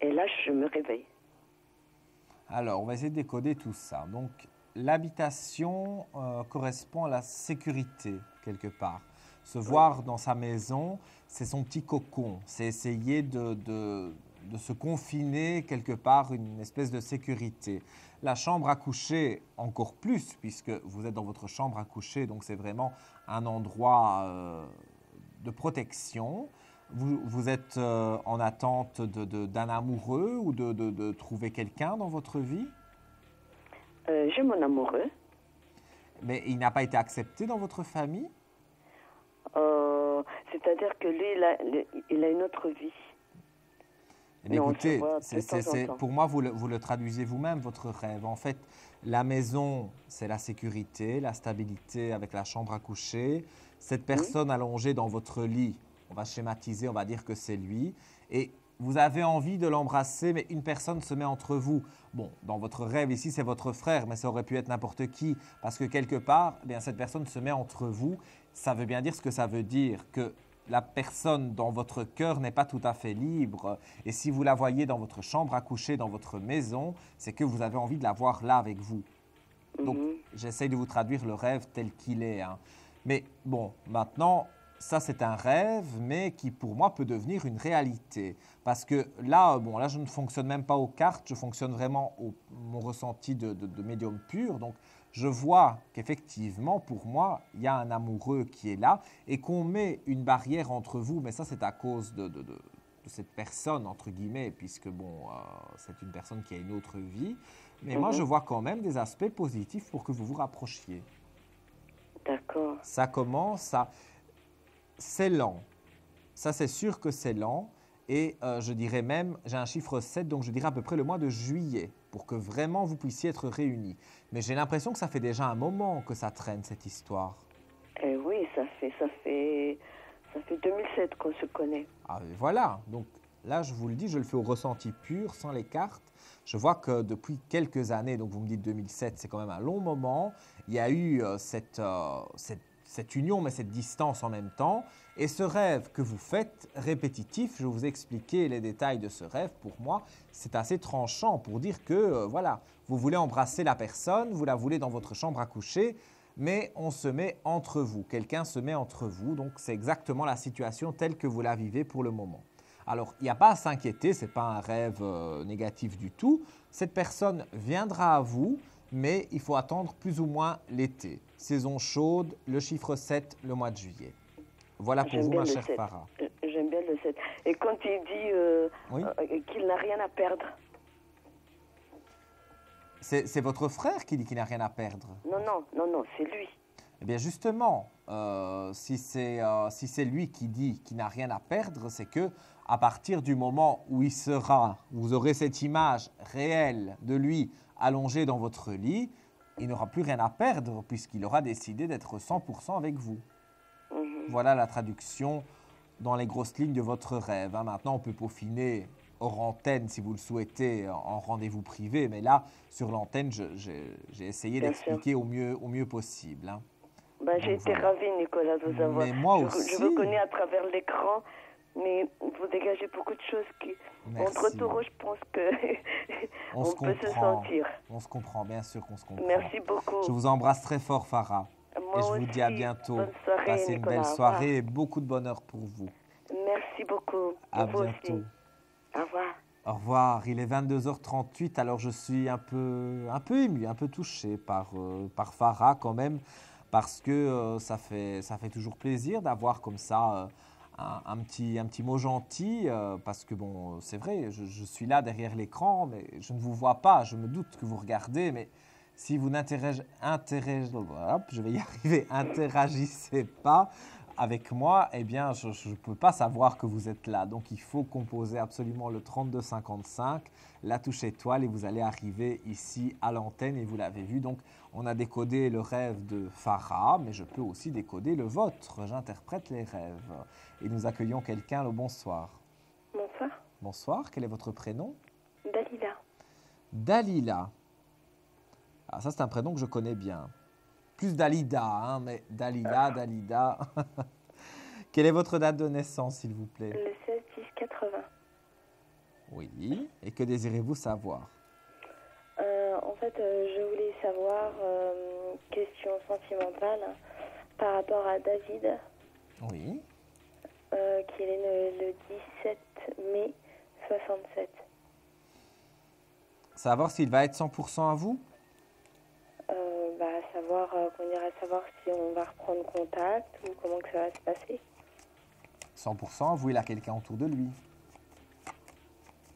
Speaker 11: Et là, je me réveille.
Speaker 1: Alors, on va essayer de décoder tout ça. Donc, l'habitation euh, correspond à la sécurité, quelque part. Se voir dans sa maison, c'est son petit cocon. C'est essayer de, de- de se confiner quelque part, une espèce de sécurité. La chambre à coucher, encore plus, puisque vous êtes dans votre chambre à coucher, donc c'est vraiment un endroit euh, de protection. Vous, vous êtes euh, en attente d'un amoureux ou de, de- de trouver quelqu'un dans votre vie,
Speaker 11: Euh, J'ai mon amoureux.
Speaker 1: mais il n'a pas été accepté dans votre famille?
Speaker 11: C'est-à-dire que lui, il a, il a une autre vie.
Speaker 1: Eh bien, écoutez, c'est- pour moi, vous le, vous le traduisez vous-même, votre rêve. En fait, la maison, c'est la sécurité, la stabilité avec la chambre à coucher. Cette personne allongée dans votre lit, on va schématiser, on va dire que c'est lui. Et vous avez envie de l'embrasser, mais une personne se met entre vous. Bon, dans votre rêve ici, c'est votre frère, mais ça aurait pu être n'importe qui. Parce que quelque part, eh bien, cette personne se met entre vous. Ça veut bien dire ce que ça veut dire, que la personne dans votre cœur n'est pas tout à fait libre. Et si vous la voyez dans votre chambre à coucher, dans votre maison, c'est que vous avez envie de la voir là avec vous. Donc, j'essaye de vous traduire le rêve tel qu'il est. hein. Mais bon, maintenant, ça c'est un rêve, mais qui pour moi peut devenir une réalité. Parce que là, bon, là je ne fonctionne même pas aux cartes, je fonctionne vraiment au mon ressenti de, de, médium pur. Donc je vois qu'effectivement, pour moi, il y a un amoureux qui est là et qu'on met une barrière entre vous, mais ça c'est à cause de, de, cette personne, entre guillemets, puisque bon, euh, c'est une personne qui a une autre vie. Mais moi, je mhm. vois quand même des aspects positifs pour que vous vous rapprochiez.
Speaker 11: D'accord.
Speaker 1: Ça commence à c'est lent. Ça, c'est sûr que c'est lent. Et euh, je dirais même, j'ai un chiffre 7, donc je dirais à peu près le mois de juillet, pour que vraiment vous puissiez être réunis. Mais j'ai l'impression que ça fait déjà un moment que ça traîne, cette histoire.
Speaker 11: Eh oui, ça fait, ça fait, ça fait 2007 qu'on se connaît.
Speaker 1: Ah, voilà. Donc là, je vous le dis, je le fais au ressenti pur, sans les cartes. Je vois que depuis quelques années, donc vous me dites 2007, c'est quand même un long moment, il y a eu euh, cette, euh, cette cette union, mais cette distance en même temps. Et ce rêve que vous faites, répétitif, je vais vous expliquer les détails de ce rêve, pour moi, c'est assez tranchant pour dire que, euh, voilà, vous voulez embrasser la personne, vous la voulez dans votre chambre à coucher, mais on se met entre vous, quelqu'un se met entre vous, donc c'est exactement la situation telle que vous la vivez pour le moment. Alors, il n'y a pas à s'inquiéter, ce n'est pas un rêve euh, négatif du tout. Cette personne viendra à vous, mais il faut attendre plus ou moins l'été saison chaude, le chiffre 7, le mois de juillet. Voilà pour vous, ma chère Farah.
Speaker 11: Euh, j'aime bien le 7. Et quand il dit euh, euh, qu'il n'a rien à perdre
Speaker 1: C'est votre frère qui dit qu'il n'a rien à perdre
Speaker 11: Non, non, non, non, c'est lui.
Speaker 1: Eh bien, justement, si c'est si lui qui dit qu'il n'a rien à perdre, c'est que à partir du moment où il sera, vous aurez cette image réelle de lui allongé dans votre lit, il n'aura plus rien à perdre puisqu'il aura décidé d'être 100% avec vous. Mhm. Voilà la traduction dans les grosses lignes de votre rêve. Hein. Maintenant, on peut peaufiner hors antenne si vous le souhaitez en rendez-vous privé, mais là, sur l'antenne, j'ai essayé d'expliquer au mieux, au mieux possible. Hein.
Speaker 11: Ben, j'ai été ravie, Nicolas, de vous avoir.
Speaker 1: Mais moi aussi.
Speaker 11: Je vous connais à travers l'écran mais vous dégagez beaucoup de choses qui, entre tout, je pense que [LAUGHS]
Speaker 1: on, peut se sentir. On se comprend, bien sûr qu'on se comprend.
Speaker 11: Merci beaucoup.
Speaker 1: Je vous embrasse très fort, Farah.
Speaker 11: et
Speaker 1: je vous dis à bientôt.
Speaker 11: Soirée,
Speaker 1: Passez une belle soirée et beaucoup de bonheur pour vous.
Speaker 11: Merci beaucoup.
Speaker 1: À bientôt.
Speaker 11: Au revoir.
Speaker 1: Au revoir. Il est 22h38, alors je suis un peu, un peu ému, un peu touché par, euh, par Farah quand même, parce que euh, ça, fait, ça fait toujours plaisir d'avoir comme ça. Euh, un, petit, mot gentil, euh, parce que bon, c'est vrai, je, suis là derrière l'écran, mais je ne vous vois pas, je me doute que vous regardez, mais si vous n'interagissez, je vais y [LAUGHS] arriver, interagissez pas avec moi, eh bien, je ne peux pas savoir que vous êtes là. Donc, il faut composer absolument le 3255, la touche étoile, et vous allez arriver ici à l'antenne, et vous l'avez vu. Donc, on a décodé le rêve de Farah, mais je peux aussi décoder le vôtre. J'interprète les rêves. Et nous accueillons quelqu'un le bonsoir.
Speaker 12: Bonsoir.
Speaker 1: Bonsoir, quel est votre prénom?
Speaker 12: Dalila.
Speaker 1: Dalila. Ah, ça, c'est un prénom que je connais bien. Plus Dalida, hein, mais Dalila, Dalida. [LAUGHS] Quelle est votre date de naissance, s'il vous plaît
Speaker 12: Le 16 10 80.
Speaker 1: Oui. Et que désirez-vous savoir
Speaker 12: euh, En fait, euh, je voulais savoir, euh, question sentimentale, par rapport à David.
Speaker 1: Oui.
Speaker 12: qui est né le 17 mai 67.
Speaker 1: Savoir s'il va être 100% à vous
Speaker 12: bah, savoir euh, qu'on ira savoir si on va reprendre contact ou comment que ça va se passer.
Speaker 1: 100%, vous, il a quelqu'un autour de lui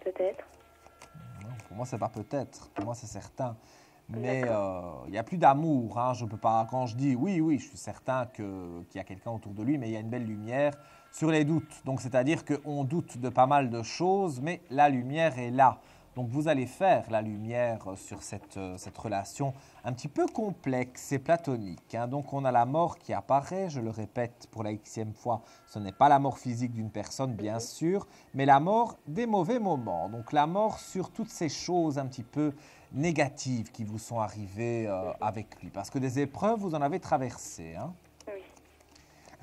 Speaker 12: Peut-être.
Speaker 1: pour moi, c'est pas peut-être. Pour moi, c'est certain. Mais euh, il n'y a plus d'amour. Hein. Je peux pas. Quand je dis oui, oui, je suis certain qu'il y a quelqu'un autour de lui, mais il y a une belle lumière sur les doutes. Donc, c'est-à-dire qu'on doute de pas mal de choses, mais la lumière est là. Donc vous allez faire la lumière sur cette, euh, cette relation un petit peu complexe et platonique. Hein. Donc on a la mort qui apparaît, je le répète pour la xème fois, ce n'est pas la mort physique d'une personne bien sûr, mais la mort des mauvais moments. Donc la mort sur toutes ces choses un petit peu négatives qui vous sont arrivées euh, avec lui. Parce que des épreuves, vous en avez traversé. Hein.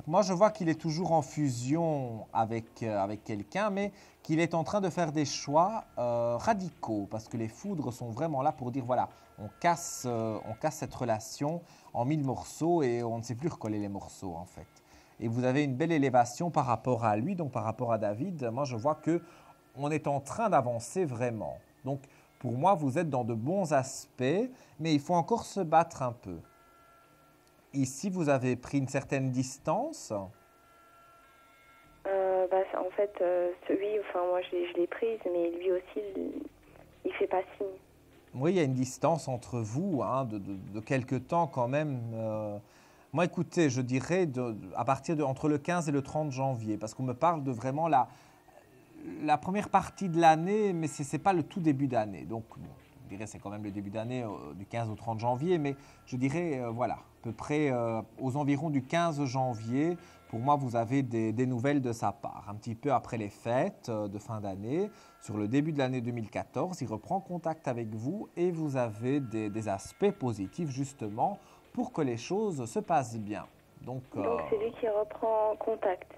Speaker 1: Moi, je vois qu'il est toujours en fusion avec, euh, avec quelqu'un, mais qu'il est en train de faire des choix euh, radicaux, parce que les foudres sont vraiment là pour dire, voilà, on casse, euh, on casse cette relation en mille morceaux et on ne sait plus recoller les morceaux, en fait. et vous avez une belle élévation par rapport à lui, donc par rapport à David. Moi, je vois que on est en train d'avancer vraiment. Donc, pour moi, vous êtes dans de bons aspects, mais il faut encore se battre un peu. Ici, vous avez pris une certaine distance?
Speaker 12: Euh, bah, en fait, euh, celui, enfin moi je l'ai- prise, mais lui aussi, il, il fait pas signe.
Speaker 1: Oui, il y a une distance entre vous, hein, de, de, de quelque temps quand même. euh. moi, écoutez, je dirais de- à partir de entre le 15 et le 30 janvier, parce qu'on me parle de vraiment la, la première partie de l'année, mais ce n'est pas le tout début d'année. Donc, bon, dirais c'est quand même le début d'année euh, du 15 au 30 janvier, mais je dirais, euh, voilà, à peu près euh, aux environs du 15 janvier, pour moi, vous avez des, des nouvelles de sa part. Un petit peu après les fêtes euh, de fin d'année, sur le début de l'année 2014, il reprend contact avec vous et vous avez des, des aspects positifs justement pour que les choses se passent bien. Donc,
Speaker 12: c'est lui qui reprend contact.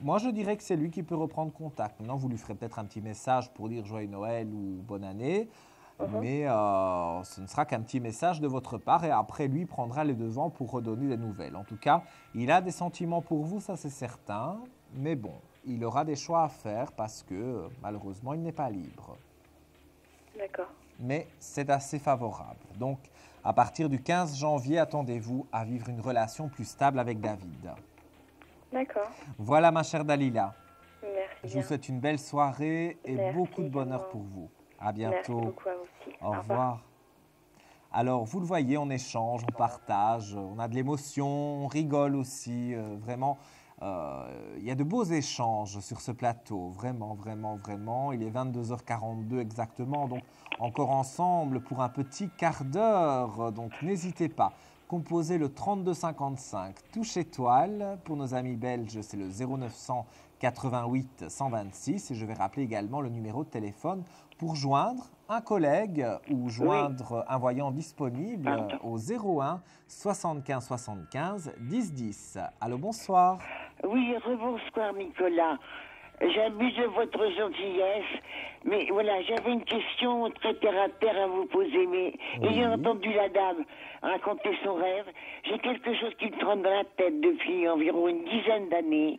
Speaker 1: moi, je dirais que c'est lui qui peut reprendre contact. Maintenant, vous lui ferez peut-être un petit message pour dire joyeux Noël ou bonne année. Mais euh, ce ne sera qu'un petit message de votre part et après, lui prendra les devants pour redonner des nouvelles. En tout cas, il a des sentiments pour vous, ça c'est certain. Mais bon, il aura des choix à faire parce que malheureusement, il n'est pas libre.
Speaker 12: D'accord.
Speaker 1: Mais c'est assez favorable. Donc, à partir du 15 janvier, attendez-vous à vivre une relation plus stable avec David.
Speaker 12: D'accord.
Speaker 1: Voilà, ma chère Dalila.
Speaker 12: Merci
Speaker 1: Je vous souhaite une belle soirée et
Speaker 12: Merci
Speaker 1: beaucoup de bonheur
Speaker 12: également.
Speaker 1: pour vous. À
Speaker 12: Merci
Speaker 1: bientôt.
Speaker 12: beaucoup à vous aussi.
Speaker 1: Au revoir. Alors, vous le voyez, on échange, on partage, on a de l'émotion, on rigole aussi. euh, vraiment, euh, il y a de beaux échanges sur ce plateau. Vraiment, vraiment, vraiment. Il est 22h42 exactement. Donc, encore ensemble pour un petit quart d'heure. Donc, n'hésitez pas. Composez le 3255 touche étoile. Pour nos amis belges, c'est le 0900 88 126. Et je vais rappeler également le numéro de téléphone pour joindre un collègue ou joindre un voyant disponible
Speaker 7: Pardon.
Speaker 1: au 01 75 75 10 10. Allô, bonsoir.
Speaker 7: Oui, rebonsoir Nicolas. J'abuse de votre gentillesse, mais voilà, j'avais une question très terre à terre à vous poser, mais ayant entendu la dame raconter son rêve, j'ai quelque chose qui me trempe dans la tête depuis environ une dizaine d'années.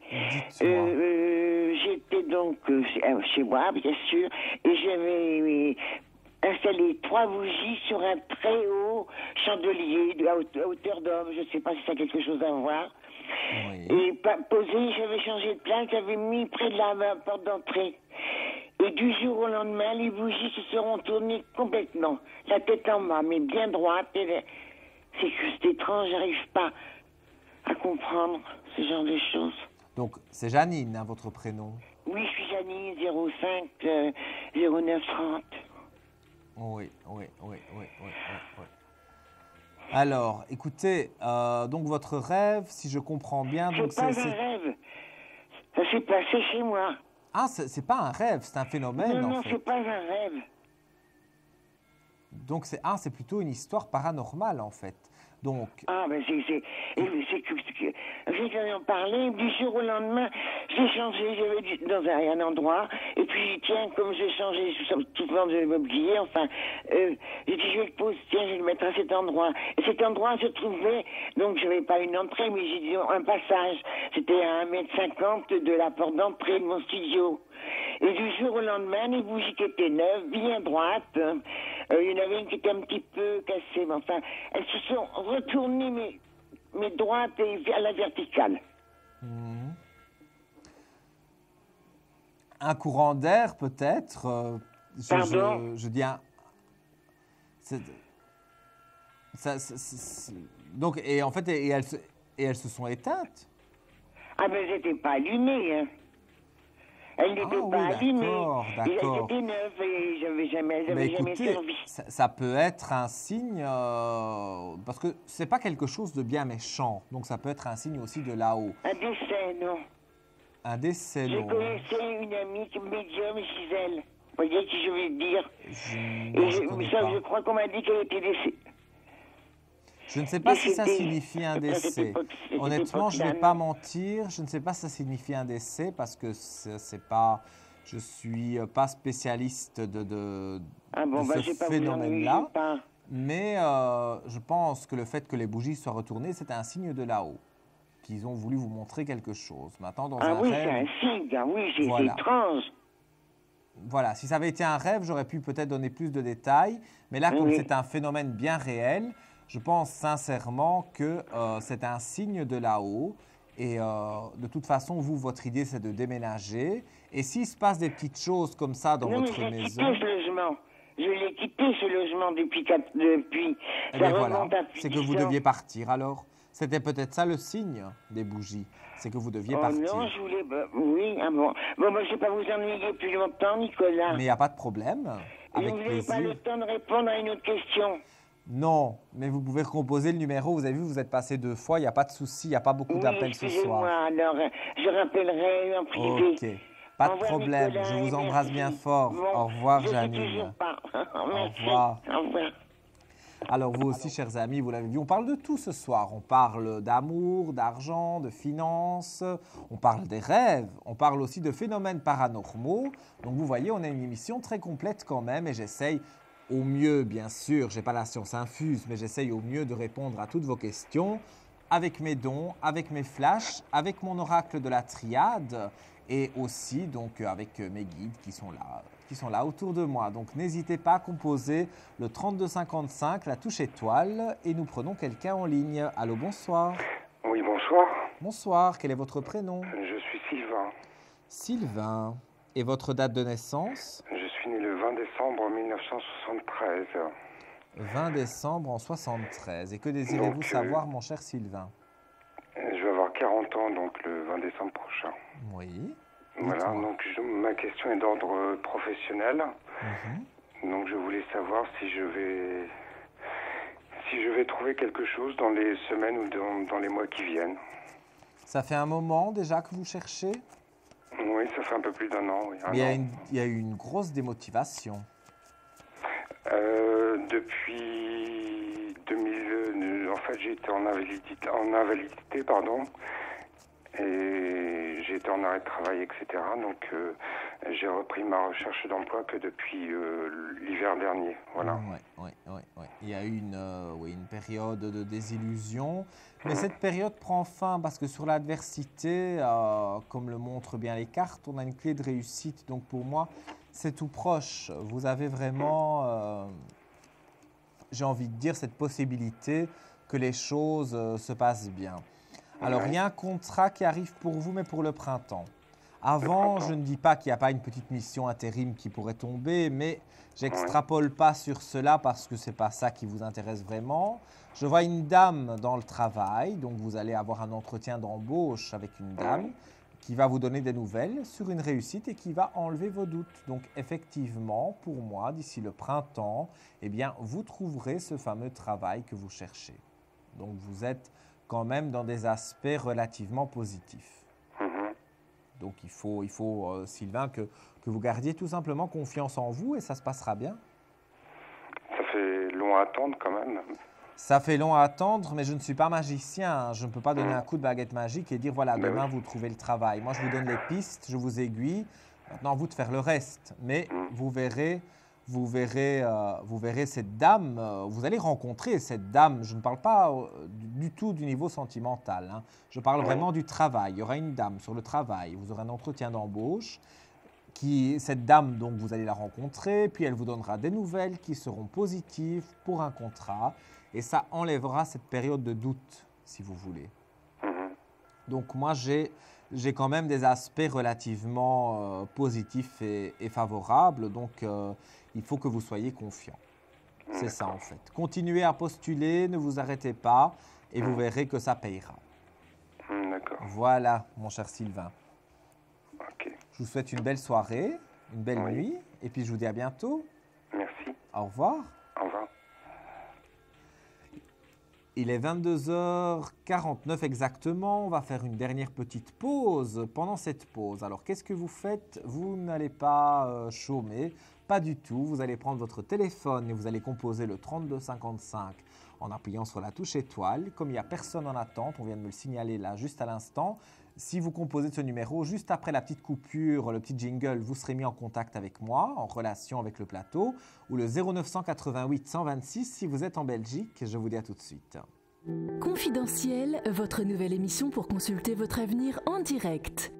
Speaker 7: Euh, euh, J'étais donc euh, chez- euh, chez moi, bien sûr, et j'avais installé trois bougies sur un très haut chandelier de- à haute- à hauteur d'homme. Je ne sais pas si ça a quelque chose à voir. Et posé, j'avais changé de place, j'avais mis près de la porte d'entrée. Et du jour au lendemain, les bougies se seront tournées complètement, la tête en bas, mais bien droite. C'est juste étrange, j'arrive pas à comprendre ce genre de choses.
Speaker 1: Donc, c'est Janine, hein, votre prénom?
Speaker 7: Oui, je suis Janine, 05 euh, 0930.
Speaker 1: Oui, oui, oui, oui, oui, oui, oui. Alors, écoutez, euh, donc votre rêve, si je comprends bien,
Speaker 7: C'est pas un rêve. Ça s'est passé chez moi.
Speaker 1: Ah, c'est pas un rêve, c'est un phénomène
Speaker 7: non,
Speaker 1: en
Speaker 7: non,
Speaker 1: fait.
Speaker 7: c'est pas un rêve.
Speaker 1: Donc c'est ah, c'est plutôt une histoire paranormale en fait. Donc
Speaker 7: Ah, ben c'est. J'ai en parlé, du jour au lendemain, j'ai changé, j'avais dans un, endroit, et puis tiens, comme j'ai changé tout le temps de mobilier, enfin, euh, j'ai dit je vais le poser, tiens, je vais le mettre à cet endroit. Et cet endroit se trouvait, donc je n'avais pas une entrée, mais j'ai dit un passage. C'était à 1m50 de la porte d'entrée de mon studio. Et du jour au lendemain, les bougies étaient neuves, bien droites, hein, il y en avait une qui était un petit peu cassée, mais enfin, elles se sont retournées, mais, mais droites et à la verticale.
Speaker 1: Un courant d'air peut-être. euh, je,
Speaker 7: Pardon
Speaker 1: je, je dis un. ça- donc et en fait et, elles se, et elles se sont éteintes.
Speaker 7: Ah, mais elles n'étaient pas allumées, hein. Elles n'étaient
Speaker 1: oui,
Speaker 7: pas Et Elles
Speaker 1: d'accord.
Speaker 7: étaient neuves et j'avais jamais, elles
Speaker 1: Mais
Speaker 7: jamais
Speaker 1: écoutez,
Speaker 7: servi.
Speaker 1: ça, ça peut être un signe euh, parce que c'est pas quelque chose de bien méchant. Donc ça peut être un signe aussi de là-haut.
Speaker 7: Un décès, non.
Speaker 1: Un décès,
Speaker 7: Je
Speaker 1: non.
Speaker 7: connaissais une amie qui médium, Gisèle. Vous voyez qui je veux dire?
Speaker 1: Non,
Speaker 7: Et
Speaker 1: je
Speaker 7: je,
Speaker 1: connais
Speaker 7: ça, je crois qu'on m'a dit qu'elle était décédée.
Speaker 1: Je ne sais pas si ça signifie un décès. Honnêtement, je ne vais pas mentir. Je ne sais pas si ça signifie un décès parce que c'est pas. Je suis pas spécialiste de, de,
Speaker 7: Ah bon,
Speaker 1: de
Speaker 7: bah,
Speaker 1: ce phénomène-là. Mais euh, je pense que le fait que les bougies soient retournées, c'est un signe de là-haut. qu'ils ont voulu vous montrer quelque chose. Maintenant, dans
Speaker 7: Ah
Speaker 1: un
Speaker 7: oui, c'est un signe. Ah oui, c'est
Speaker 1: Voilà.
Speaker 7: étrange.
Speaker 1: Voilà, si ça avait été un rêve, j'aurais pu peut-être donner plus de détails. Mais là, comme c'est un phénomène bien réel, je pense sincèrement que euh, c'est un signe de là-haut. Et euh, de toute façon, vous, votre idée, c'est de déménager. Et s'il se passe des petites choses comme ça dans
Speaker 7: non, mais
Speaker 1: votre
Speaker 7: j'ai
Speaker 1: maison,
Speaker 7: quitté ce logement. Je l'ai quitté ce logement depuis. quatre- depuis.
Speaker 1: eh
Speaker 7: ça
Speaker 1: bien voilà, c'est que vous deviez partir alors. C'était peut-être ça le signe des bougies. C'est que vous deviez
Speaker 7: Oh
Speaker 1: partir.
Speaker 7: non, je voulais. bah, oui, ah bon. Bon, moi, je ne vais pas vous ennuyer plus longtemps, Nicolas.
Speaker 1: Mais il n'y a pas de problème.
Speaker 7: Et
Speaker 1: Avec
Speaker 7: vous n'avez pas le temps de répondre à une autre question.
Speaker 1: Non, mais vous pouvez recomposer le numéro. Vous avez vu, vous êtes passé deux fois. Il n'y a pas de souci. Il n'y a pas beaucoup
Speaker 7: Oui,
Speaker 1: d'appels ce soir.
Speaker 7: alors, je rappellerai en privé.
Speaker 1: Ok. Pas de problème.
Speaker 7: Nicolas,
Speaker 1: Je vous embrasse
Speaker 7: merci.
Speaker 1: bien fort.
Speaker 7: Bon,
Speaker 1: Au revoir, Janine. [LAUGHS] Au revoir.
Speaker 7: Au revoir.
Speaker 1: Alors vous aussi, chers amis, vous l'avez vu, on parle de tout ce soir. On parle d'amour, d'argent, de finances, on parle des rêves, on parle aussi de phénomènes paranormaux. Donc vous voyez, on a une émission très complète quand même et j'essaye au mieux, bien sûr, j'ai pas la science infuse, mais j'essaye au mieux de répondre à toutes vos questions avec mes dons, avec mes flashs, avec mon oracle de la triade et aussi donc avec mes guides qui sont là, qui sont là autour de moi. Donc n'hésitez pas à composer le 3255, la touche étoile, et nous prenons quelqu'un en ligne. Allô, bonsoir.
Speaker 13: Oui, bonsoir.
Speaker 1: Bonsoir, quel est votre prénom?
Speaker 13: Je suis Sylvain.
Speaker 1: Sylvain. Et votre date de naissance
Speaker 13: Je suis né le 20 décembre 1973.
Speaker 1: 20 décembre en 73. Et que désirez-vous
Speaker 13: euh,
Speaker 1: savoir, mon cher Sylvain?
Speaker 13: Je vais avoir 40 ans, donc le 20 décembre prochain.
Speaker 1: Oui.
Speaker 13: Voilà, donc je- ma question est d'ordre professionnel.
Speaker 1: Mhm.
Speaker 13: Donc je voulais savoir si je vais si je vais trouver quelque chose dans les semaines ou dans, dans les mois qui viennent.
Speaker 1: Ça fait un moment déjà que vous cherchez?
Speaker 13: Oui, ça fait un peu plus d'un an. Oui, un
Speaker 1: Mais il y, a
Speaker 13: an.
Speaker 1: une- il y a eu une grosse démotivation.
Speaker 13: Euh, depuis 2000, euh, en fait, j'ai été en invalidité, en invalidité, pardon, et j'ai été en arrêt de travail, etc. Donc, euh, j'ai repris ma recherche d'emploi que depuis euh, l'hiver dernier. Voilà.
Speaker 1: Ouais, ouais, ouais, ouais. Il y a eu une, euh, oui, une période de désillusion. Mais cette période prend fin parce que sur l'adversité, euh, comme le montrent bien les cartes, on a une clé de réussite. Donc pour moi, c'est tout proche. Vous avez vraiment, euh, j'ai envie de dire, cette possibilité que les choses se passent bien. Alors, il y a un contrat qui arrive pour vous, mais pour le printemps. Avant, je ne dis pas qu'il n'y a pas une petite mission intérim qui pourrait tomber, mais j'extrapole pas sur cela parce que c'est pas ça qui vous intéresse vraiment. Je vois une dame dans le travail, donc vous allez avoir un entretien d'embauche avec une dame qui va vous donner des nouvelles sur une réussite et qui va enlever vos doutes. Donc effectivement, pour moi, d'ici le printemps, eh bien, vous trouverez ce fameux travail que vous cherchez. Donc vous êtes quand même dans des aspects relativement positifs. Donc il faut, il faut euh, Sylvain, que, que vous gardiez tout simplement confiance en vous et ça se passera bien.
Speaker 13: Ça fait long à attendre quand même.
Speaker 1: Ça fait long à attendre, mais je ne suis pas magicien. Je ne peux pas donner un coup de baguette magique et dire voilà,
Speaker 13: Ben
Speaker 1: demain
Speaker 13: oui.
Speaker 1: vous trouvez le travail. Moi, je vous donne les pistes, je vous aiguille. Maintenant, à vous de faire le reste. Mais vous verrez, vous verrez, euh, vous verrez cette dame. euh, vous allez rencontrer cette dame. Je ne parle pas euh, du tout du niveau sentimental. hein. Je parle vraiment du travail. Il y aura une dame sur le travail. Vous aurez un entretien d'embauche qui, cette dame, donc vous allez la rencontrer, puis elle vous donnera des nouvelles qui seront positives pour un contrat, et ça enlèvera cette période de doute, si vous voulez. Donc moi, j'ai, j'ai quand même des aspects relativement euh, positifs et, et favorables, donc euh, il faut que vous soyez confiant. C'est ça en fait. Continuez à postuler, ne vous arrêtez pas, et vous verrez que ça payera.
Speaker 13: Hmm, D'accord.
Speaker 1: Voilà, mon cher Sylvain. Je vous souhaite une belle soirée, une belle nuit, et puis je vous dis à bientôt.
Speaker 13: Merci.
Speaker 1: Au revoir. Il est 22h49 exactement. On va faire une dernière petite pause. Pendant cette pause, alors qu'est-ce que vous faites? Vous n'allez pas euh, chômer, pas du tout. Vous allez prendre votre téléphone et vous allez composer le 3255 en appuyant sur la touche étoile. Comme il n'y a personne en attente, on vient de me le signaler là juste à l'instant. Si vous composez ce numéro, juste après la petite coupure, le petit jingle, vous serez mis en contact avec moi, en relation avec le plateau, ou le 0988 126 si vous êtes en Belgique. Je vous dis à tout de suite.
Speaker 5: Confidentiel, votre nouvelle émission pour consulter votre avenir en direct.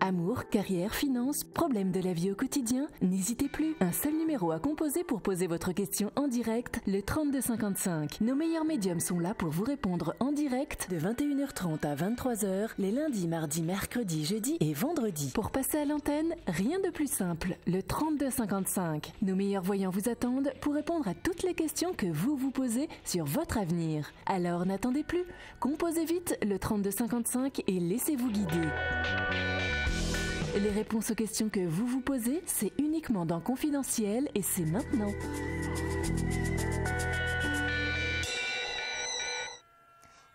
Speaker 5: Amour, carrière, finances, problèmes de la vie au quotidien, n'hésitez plus. Un seul numéro à composer pour poser votre question en direct, le 3255. Nos meilleurs médiums sont là pour vous répondre en direct de 21h30 à 23h les lundis, mardis, mercredis, jeudis et vendredis. Pour passer à l'antenne, rien de plus simple, le 3255. Nos meilleurs voyants vous attendent pour répondre à toutes les questions que vous vous posez sur votre avenir. Alors n'attendez plus, composez vite le 3255 et laissez-vous guider. Les réponses aux questions que vous vous posez, c'est uniquement dans Confidentiel et c'est maintenant.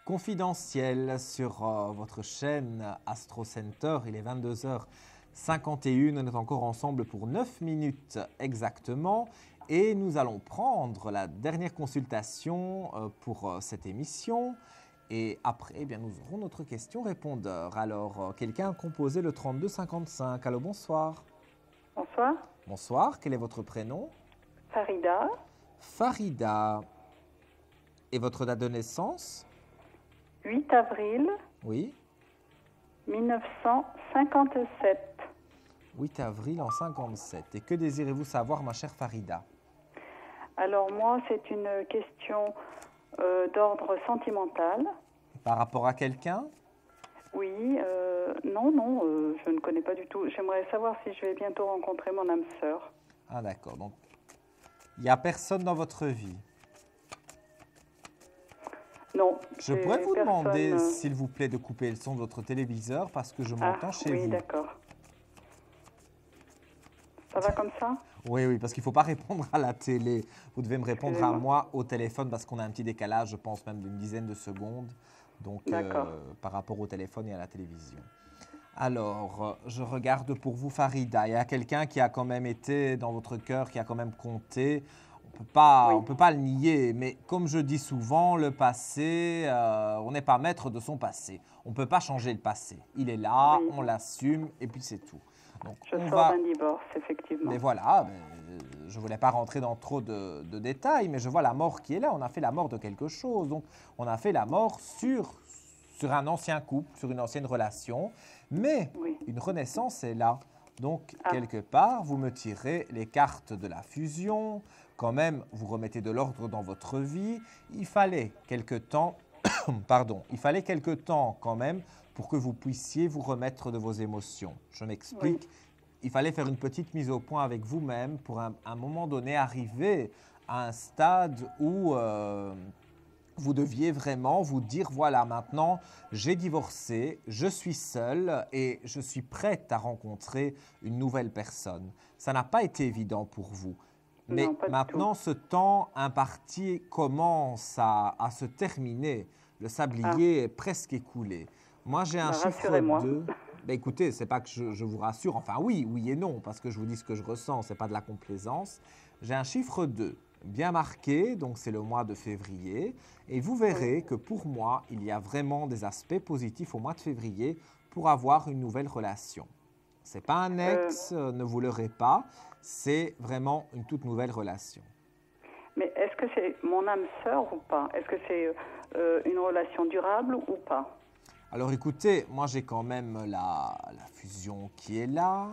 Speaker 1: Confidentiel sur euh, votre chaîne Astro Center, il est 22h51, on est encore ensemble pour 9 minutes exactement et nous allons prendre la dernière consultation euh, pour euh, cette émission. Et après, eh bien, nous aurons notre question répondeur. Alors, euh, quelqu'un a composé le 3255. Allô, bonsoir.
Speaker 9: Bonsoir.
Speaker 1: Bonsoir, quel est votre prénom?
Speaker 9: Farida,
Speaker 1: Farida. Et votre date de naissance?
Speaker 9: 8 avril
Speaker 1: Oui.
Speaker 9: 1957.
Speaker 1: 8 avril en 57. Et que désirez-vous savoir, ma chère Farida?
Speaker 9: Alors moi, c'est une question euh, d'ordre sentimental.
Speaker 1: Par rapport à quelqu'un?
Speaker 9: Oui, euh, non, non, euh, je ne connais pas du tout. J'aimerais savoir si je vais bientôt rencontrer mon âme sœur.
Speaker 1: Ah, d'accord. Donc, il n'y a personne dans votre vie?
Speaker 9: Non.
Speaker 1: Je pourrais vous
Speaker 9: personne,
Speaker 1: demander, s'il vous plaît, de couper le son de votre téléviseur parce que je
Speaker 9: Ah,
Speaker 1: m'entends chez
Speaker 9: oui,
Speaker 1: vous.
Speaker 9: d'accord. Ça va comme ça?
Speaker 1: Oui, oui, parce qu'il ne faut pas répondre à la télé. Vous devez me répondre à moi au téléphone parce qu'on a un petit décalage, je pense même d'une dizaine de secondes. Donc, euh, par rapport au téléphone et à la télévision. Alors, euh, je regarde pour vous, Farida. Il y a quelqu'un qui a quand même été dans votre cœur, qui a quand même compté. On on peut pas le nier, mais comme je dis souvent, le passé, euh, on n'est pas maître de son passé. On ne peut pas changer le passé. Il est là, on l'assume, et puis c'est tout. Donc,
Speaker 9: Je
Speaker 1: on
Speaker 9: sors
Speaker 1: va...
Speaker 9: d'un divorce, effectivement.
Speaker 1: Mais voilà, mais, euh, je ne voulais pas rentrer dans trop de, de détails, mais je vois la mort qui est là. On a fait la mort de quelque chose. Donc, on a fait la mort sur, sur un ancien couple, sur une ancienne relation. Mais une renaissance est là. Donc, quelque part, vous me tirez les cartes de la fusion. Quand même, vous remettez de l'ordre dans votre vie. Il fallait quelque temps, [COUGHS] pardon, il fallait quelque temps quand même pour que vous puissiez vous remettre de vos émotions. Je m'explique. Il fallait faire une petite mise au point avec vous-même pour un, un moment donné arriver à un stade où euh, vous deviez vraiment vous dire voilà maintenant j'ai divorcé, je suis seule et je suis prête à rencontrer une nouvelle personne. Ça n'a pas été évident pour vous. Mais
Speaker 9: Non,
Speaker 1: maintenant, ce temps imparti commence à, à se terminer. Le sablier est presque écoulé. Moi, j'ai un
Speaker 9: Bah,
Speaker 1: chiffre
Speaker 9: rassurez-moi.
Speaker 1: 2. Ben écoutez, c'est pas que je, je vous rassure. Enfin, oui, oui et non, parce que je vous dis ce que je ressens, c'est pas de la complaisance. J'ai un chiffre 2, bien marqué, donc c'est le mois de février. Et vous verrez que pour moi, il y a vraiment des aspects positifs au mois de février pour avoir une nouvelle relation. C'est pas un ex, euh, ne vous leurrez pas, c'est vraiment une toute nouvelle relation.
Speaker 9: Mais est-ce que c'est mon âme sœur ou pas? Est-ce que c'est euh, une relation durable ou pas?
Speaker 1: Alors écoutez, moi j'ai quand même la, fusion qui est là.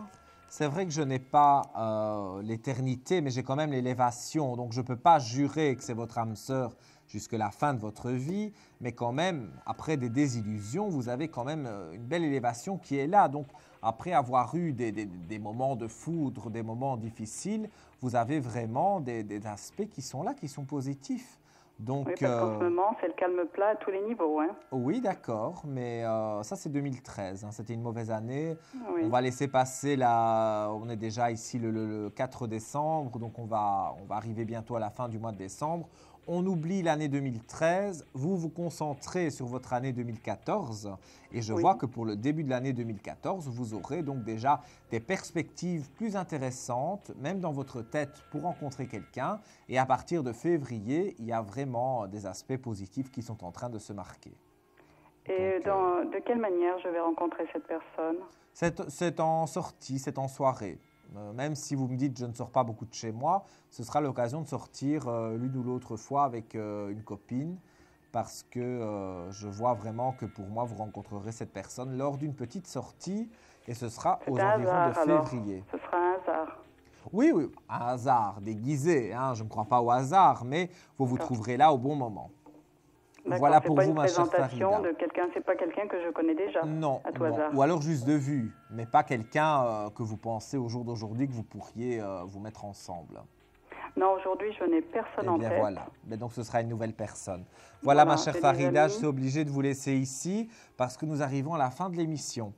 Speaker 1: C'est vrai que je n'ai pas euh, l'éternité, mais j'ai quand même l'élévation. Donc je ne peux pas jurer que c'est votre âme sœur jusque la fin de votre vie. Mais quand même, après des désillusions, vous avez quand même euh, une belle élévation qui est là. Donc après avoir eu des, moments de foudre, des moments difficiles, vous avez vraiment des aspects qui sont là, qui sont positifs. Donc,
Speaker 9: Oui, parce qu'en
Speaker 1: euh,
Speaker 9: ce moment, c'est le calme plat à tous les niveaux. Hein.
Speaker 1: oui, d'accord, mais euh, ça c'est 2013, hein, c'était une mauvaise année.
Speaker 9: Oui.
Speaker 1: On va laisser passer la... On est déjà ici le, le- le 4 décembre, donc on va, on va arriver bientôt à la fin du mois de décembre. On oublie l'année 2013, vous vous concentrez sur votre année 2014 et je
Speaker 9: Oui.
Speaker 1: vois que pour le début de l'année 2014, vous aurez donc déjà des perspectives plus intéressantes, même dans votre tête, pour rencontrer quelqu'un. Et à partir de février, il y a vraiment des aspects positifs qui sont en train de se marquer.
Speaker 9: Et dans, de quelle manière je vais rencontrer cette personne?
Speaker 1: C'est c'est en sortie, c'est en soirée. Euh, même si vous me dites je ne sors pas beaucoup de chez moi, ce sera l'occasion de sortir euh, l'une ou l'autre fois avec euh, une copine. parce que euh, je vois vraiment que pour moi, vous rencontrerez cette personne lors d'une petite sortie et ce sera aux environs de février.
Speaker 9: Ce sera un hasard.
Speaker 1: Oui, oui, un hasard déguisé. Hein, je ne crois pas au hasard, mais vous vous trouverez là au bon moment.
Speaker 9: Voilà pour vous, ma chère Farida. de quelqu'un, c'est pas quelqu'un que je connais déjà.
Speaker 1: Non, à tout Hasard. ou alors juste de vue, mais pas quelqu'un euh, que vous pensez au jour d'aujourd'hui que vous pourriez euh, vous mettre ensemble.
Speaker 9: Non, aujourd'hui, je n'ai personne
Speaker 1: eh
Speaker 9: en
Speaker 1: bien,
Speaker 9: tête.
Speaker 1: Voilà, mais donc ce sera une nouvelle personne. Voilà, ma chère Farida, je suis obligé de vous laisser ici parce que nous arrivons à la fin de l'émission.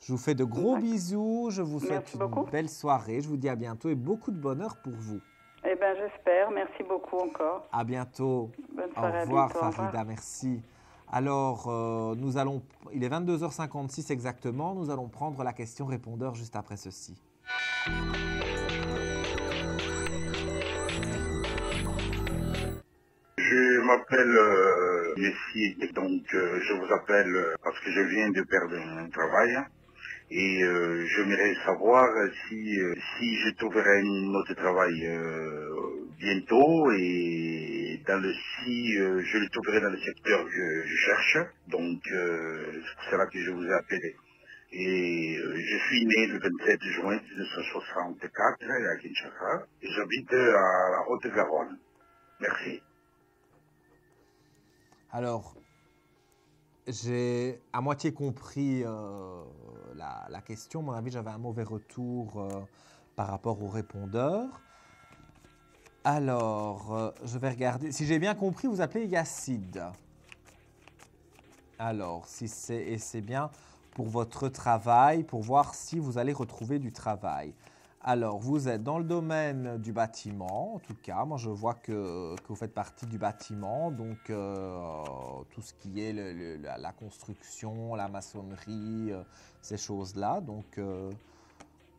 Speaker 1: Je vous fais de gros bisous, je vous souhaite une belle soirée, je vous dis à bientôt et beaucoup de bonheur pour vous.
Speaker 9: Eh bien, j'espère. Merci beaucoup encore.
Speaker 1: À bientôt.
Speaker 9: Bonne
Speaker 1: soirée. Au revoir, Farida. Merci. Alors, euh, nous allons. Il est 22h56 exactement. Nous allons prendre la question répondeur juste après ceci.
Speaker 14: Je m'appelle euh, donc euh, je vous appelle euh, parce que je viens de perdre un travail et euh, j'aimerais savoir si, euh, si je trouverai un autre travail euh, bientôt et dans le si je le trouverai dans le secteur que je cherche. Donc c'est pour cela que je vous ai appelé. Et je suis né le 27 juin 1964 à Kinshasa et j'habite à la Haute-Garonne. Merci.
Speaker 1: Alors, j'ai à moitié compris la, question. À mon avis, j'avais un mauvais retour euh, par rapport au répondeur. Alors, euh, je vais regarder. Si j'ai bien compris, vous appelez Yacide. Alors, si c'est c'est bien pour votre travail, pour voir si vous allez retrouver du travail. Alors, vous êtes dans le domaine du bâtiment, en tout cas. Moi, je vois que, vous faites partie du bâtiment, donc euh, tout ce qui est la, construction, la maçonnerie, euh, ces choses-là. Donc, euh,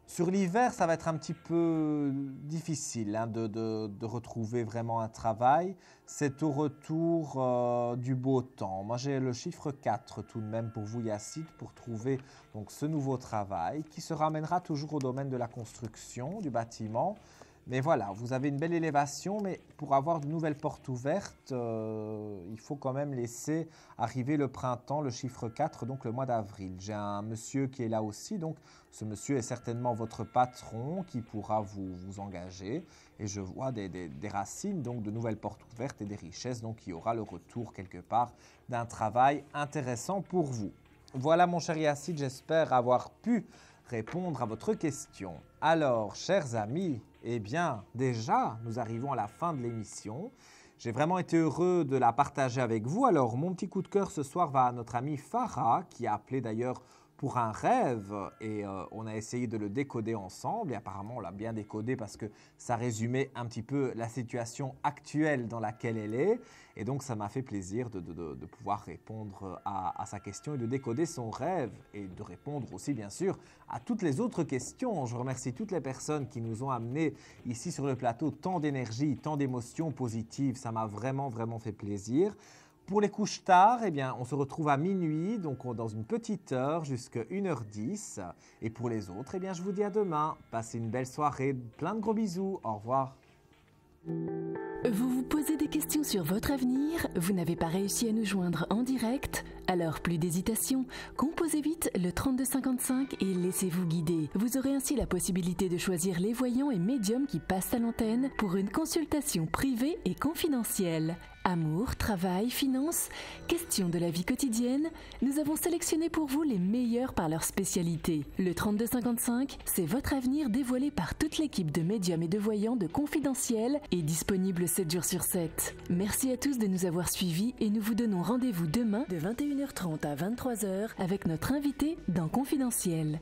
Speaker 1: sur l'hiver, ça va être un petit peu difficile hein, de, retrouver vraiment un travail. C'est au retour euh, du beau temps. Moi, j'ai le chiffre 4 tout de même pour vous, Yacide, pour trouver donc, ce nouveau travail qui se ramènera toujours au domaine de la construction, du bâtiment. Mais voilà, vous avez une belle élévation, mais pour avoir de nouvelles portes ouvertes, euh, il faut quand même laisser arriver le printemps, le chiffre 4, donc le mois d'avril. J'ai un monsieur qui est là aussi, donc ce monsieur est certainement votre patron qui pourra vous, vous engager. Et je vois des, des, racines, donc de nouvelles portes ouvertes et des richesses, donc il y aura le retour quelque part d'un travail intéressant pour vous. Voilà mon cher Yacide, j'espère avoir pu répondre à votre question. Alors, chers amis, eh bien, déjà, nous arrivons à la fin de l'émission. J'ai vraiment été heureux de la partager avec vous. Alors, mon petit coup de cœur ce soir va à notre ami Farah, qui a appelé d'ailleurs pour un rêve et euh, on a essayé de le décoder ensemble et apparemment on l'a bien décodé parce que ça résumait un petit peu la situation actuelle dans laquelle elle est et donc ça m'a fait plaisir de, pouvoir répondre à, sa question et de décoder son rêve et de répondre aussi bien sûr à toutes les autres questions. Je remercie toutes les personnes qui nous ont amené ici sur le plateau tant d'énergie, tant d'émotions positives. Ça m'a vraiment vraiment fait plaisir. Pour les couches tard, eh bien, on se retrouve à minuit, donc dans une petite heure jusqu'à 1h10. Et pour les autres, eh bien, je vous dis à demain. Passez une belle soirée, plein de gros bisous. Au revoir.
Speaker 5: Vous vous posez des questions sur votre avenir Vous n'avez pas réussi à nous joindre en direct Alors plus d'hésitation, composez vite le 3255 et laissez-vous guider. Vous aurez ainsi la possibilité de choisir les voyants et médiums qui passent à l'antenne pour une consultation privée et confidentielle. Amour, travail, finances, questions de la vie quotidienne, nous avons sélectionné pour vous les meilleurs par leur spécialité. Le 3255, c'est votre avenir dévoilé par toute l'équipe de médiums et de voyants de Confidentiel et disponible 7 jours sur 7. Merci à tous de nous avoir suivis et nous vous donnons rendez-vous demain de 21h30 à 23h avec notre invité dans Confidentiel.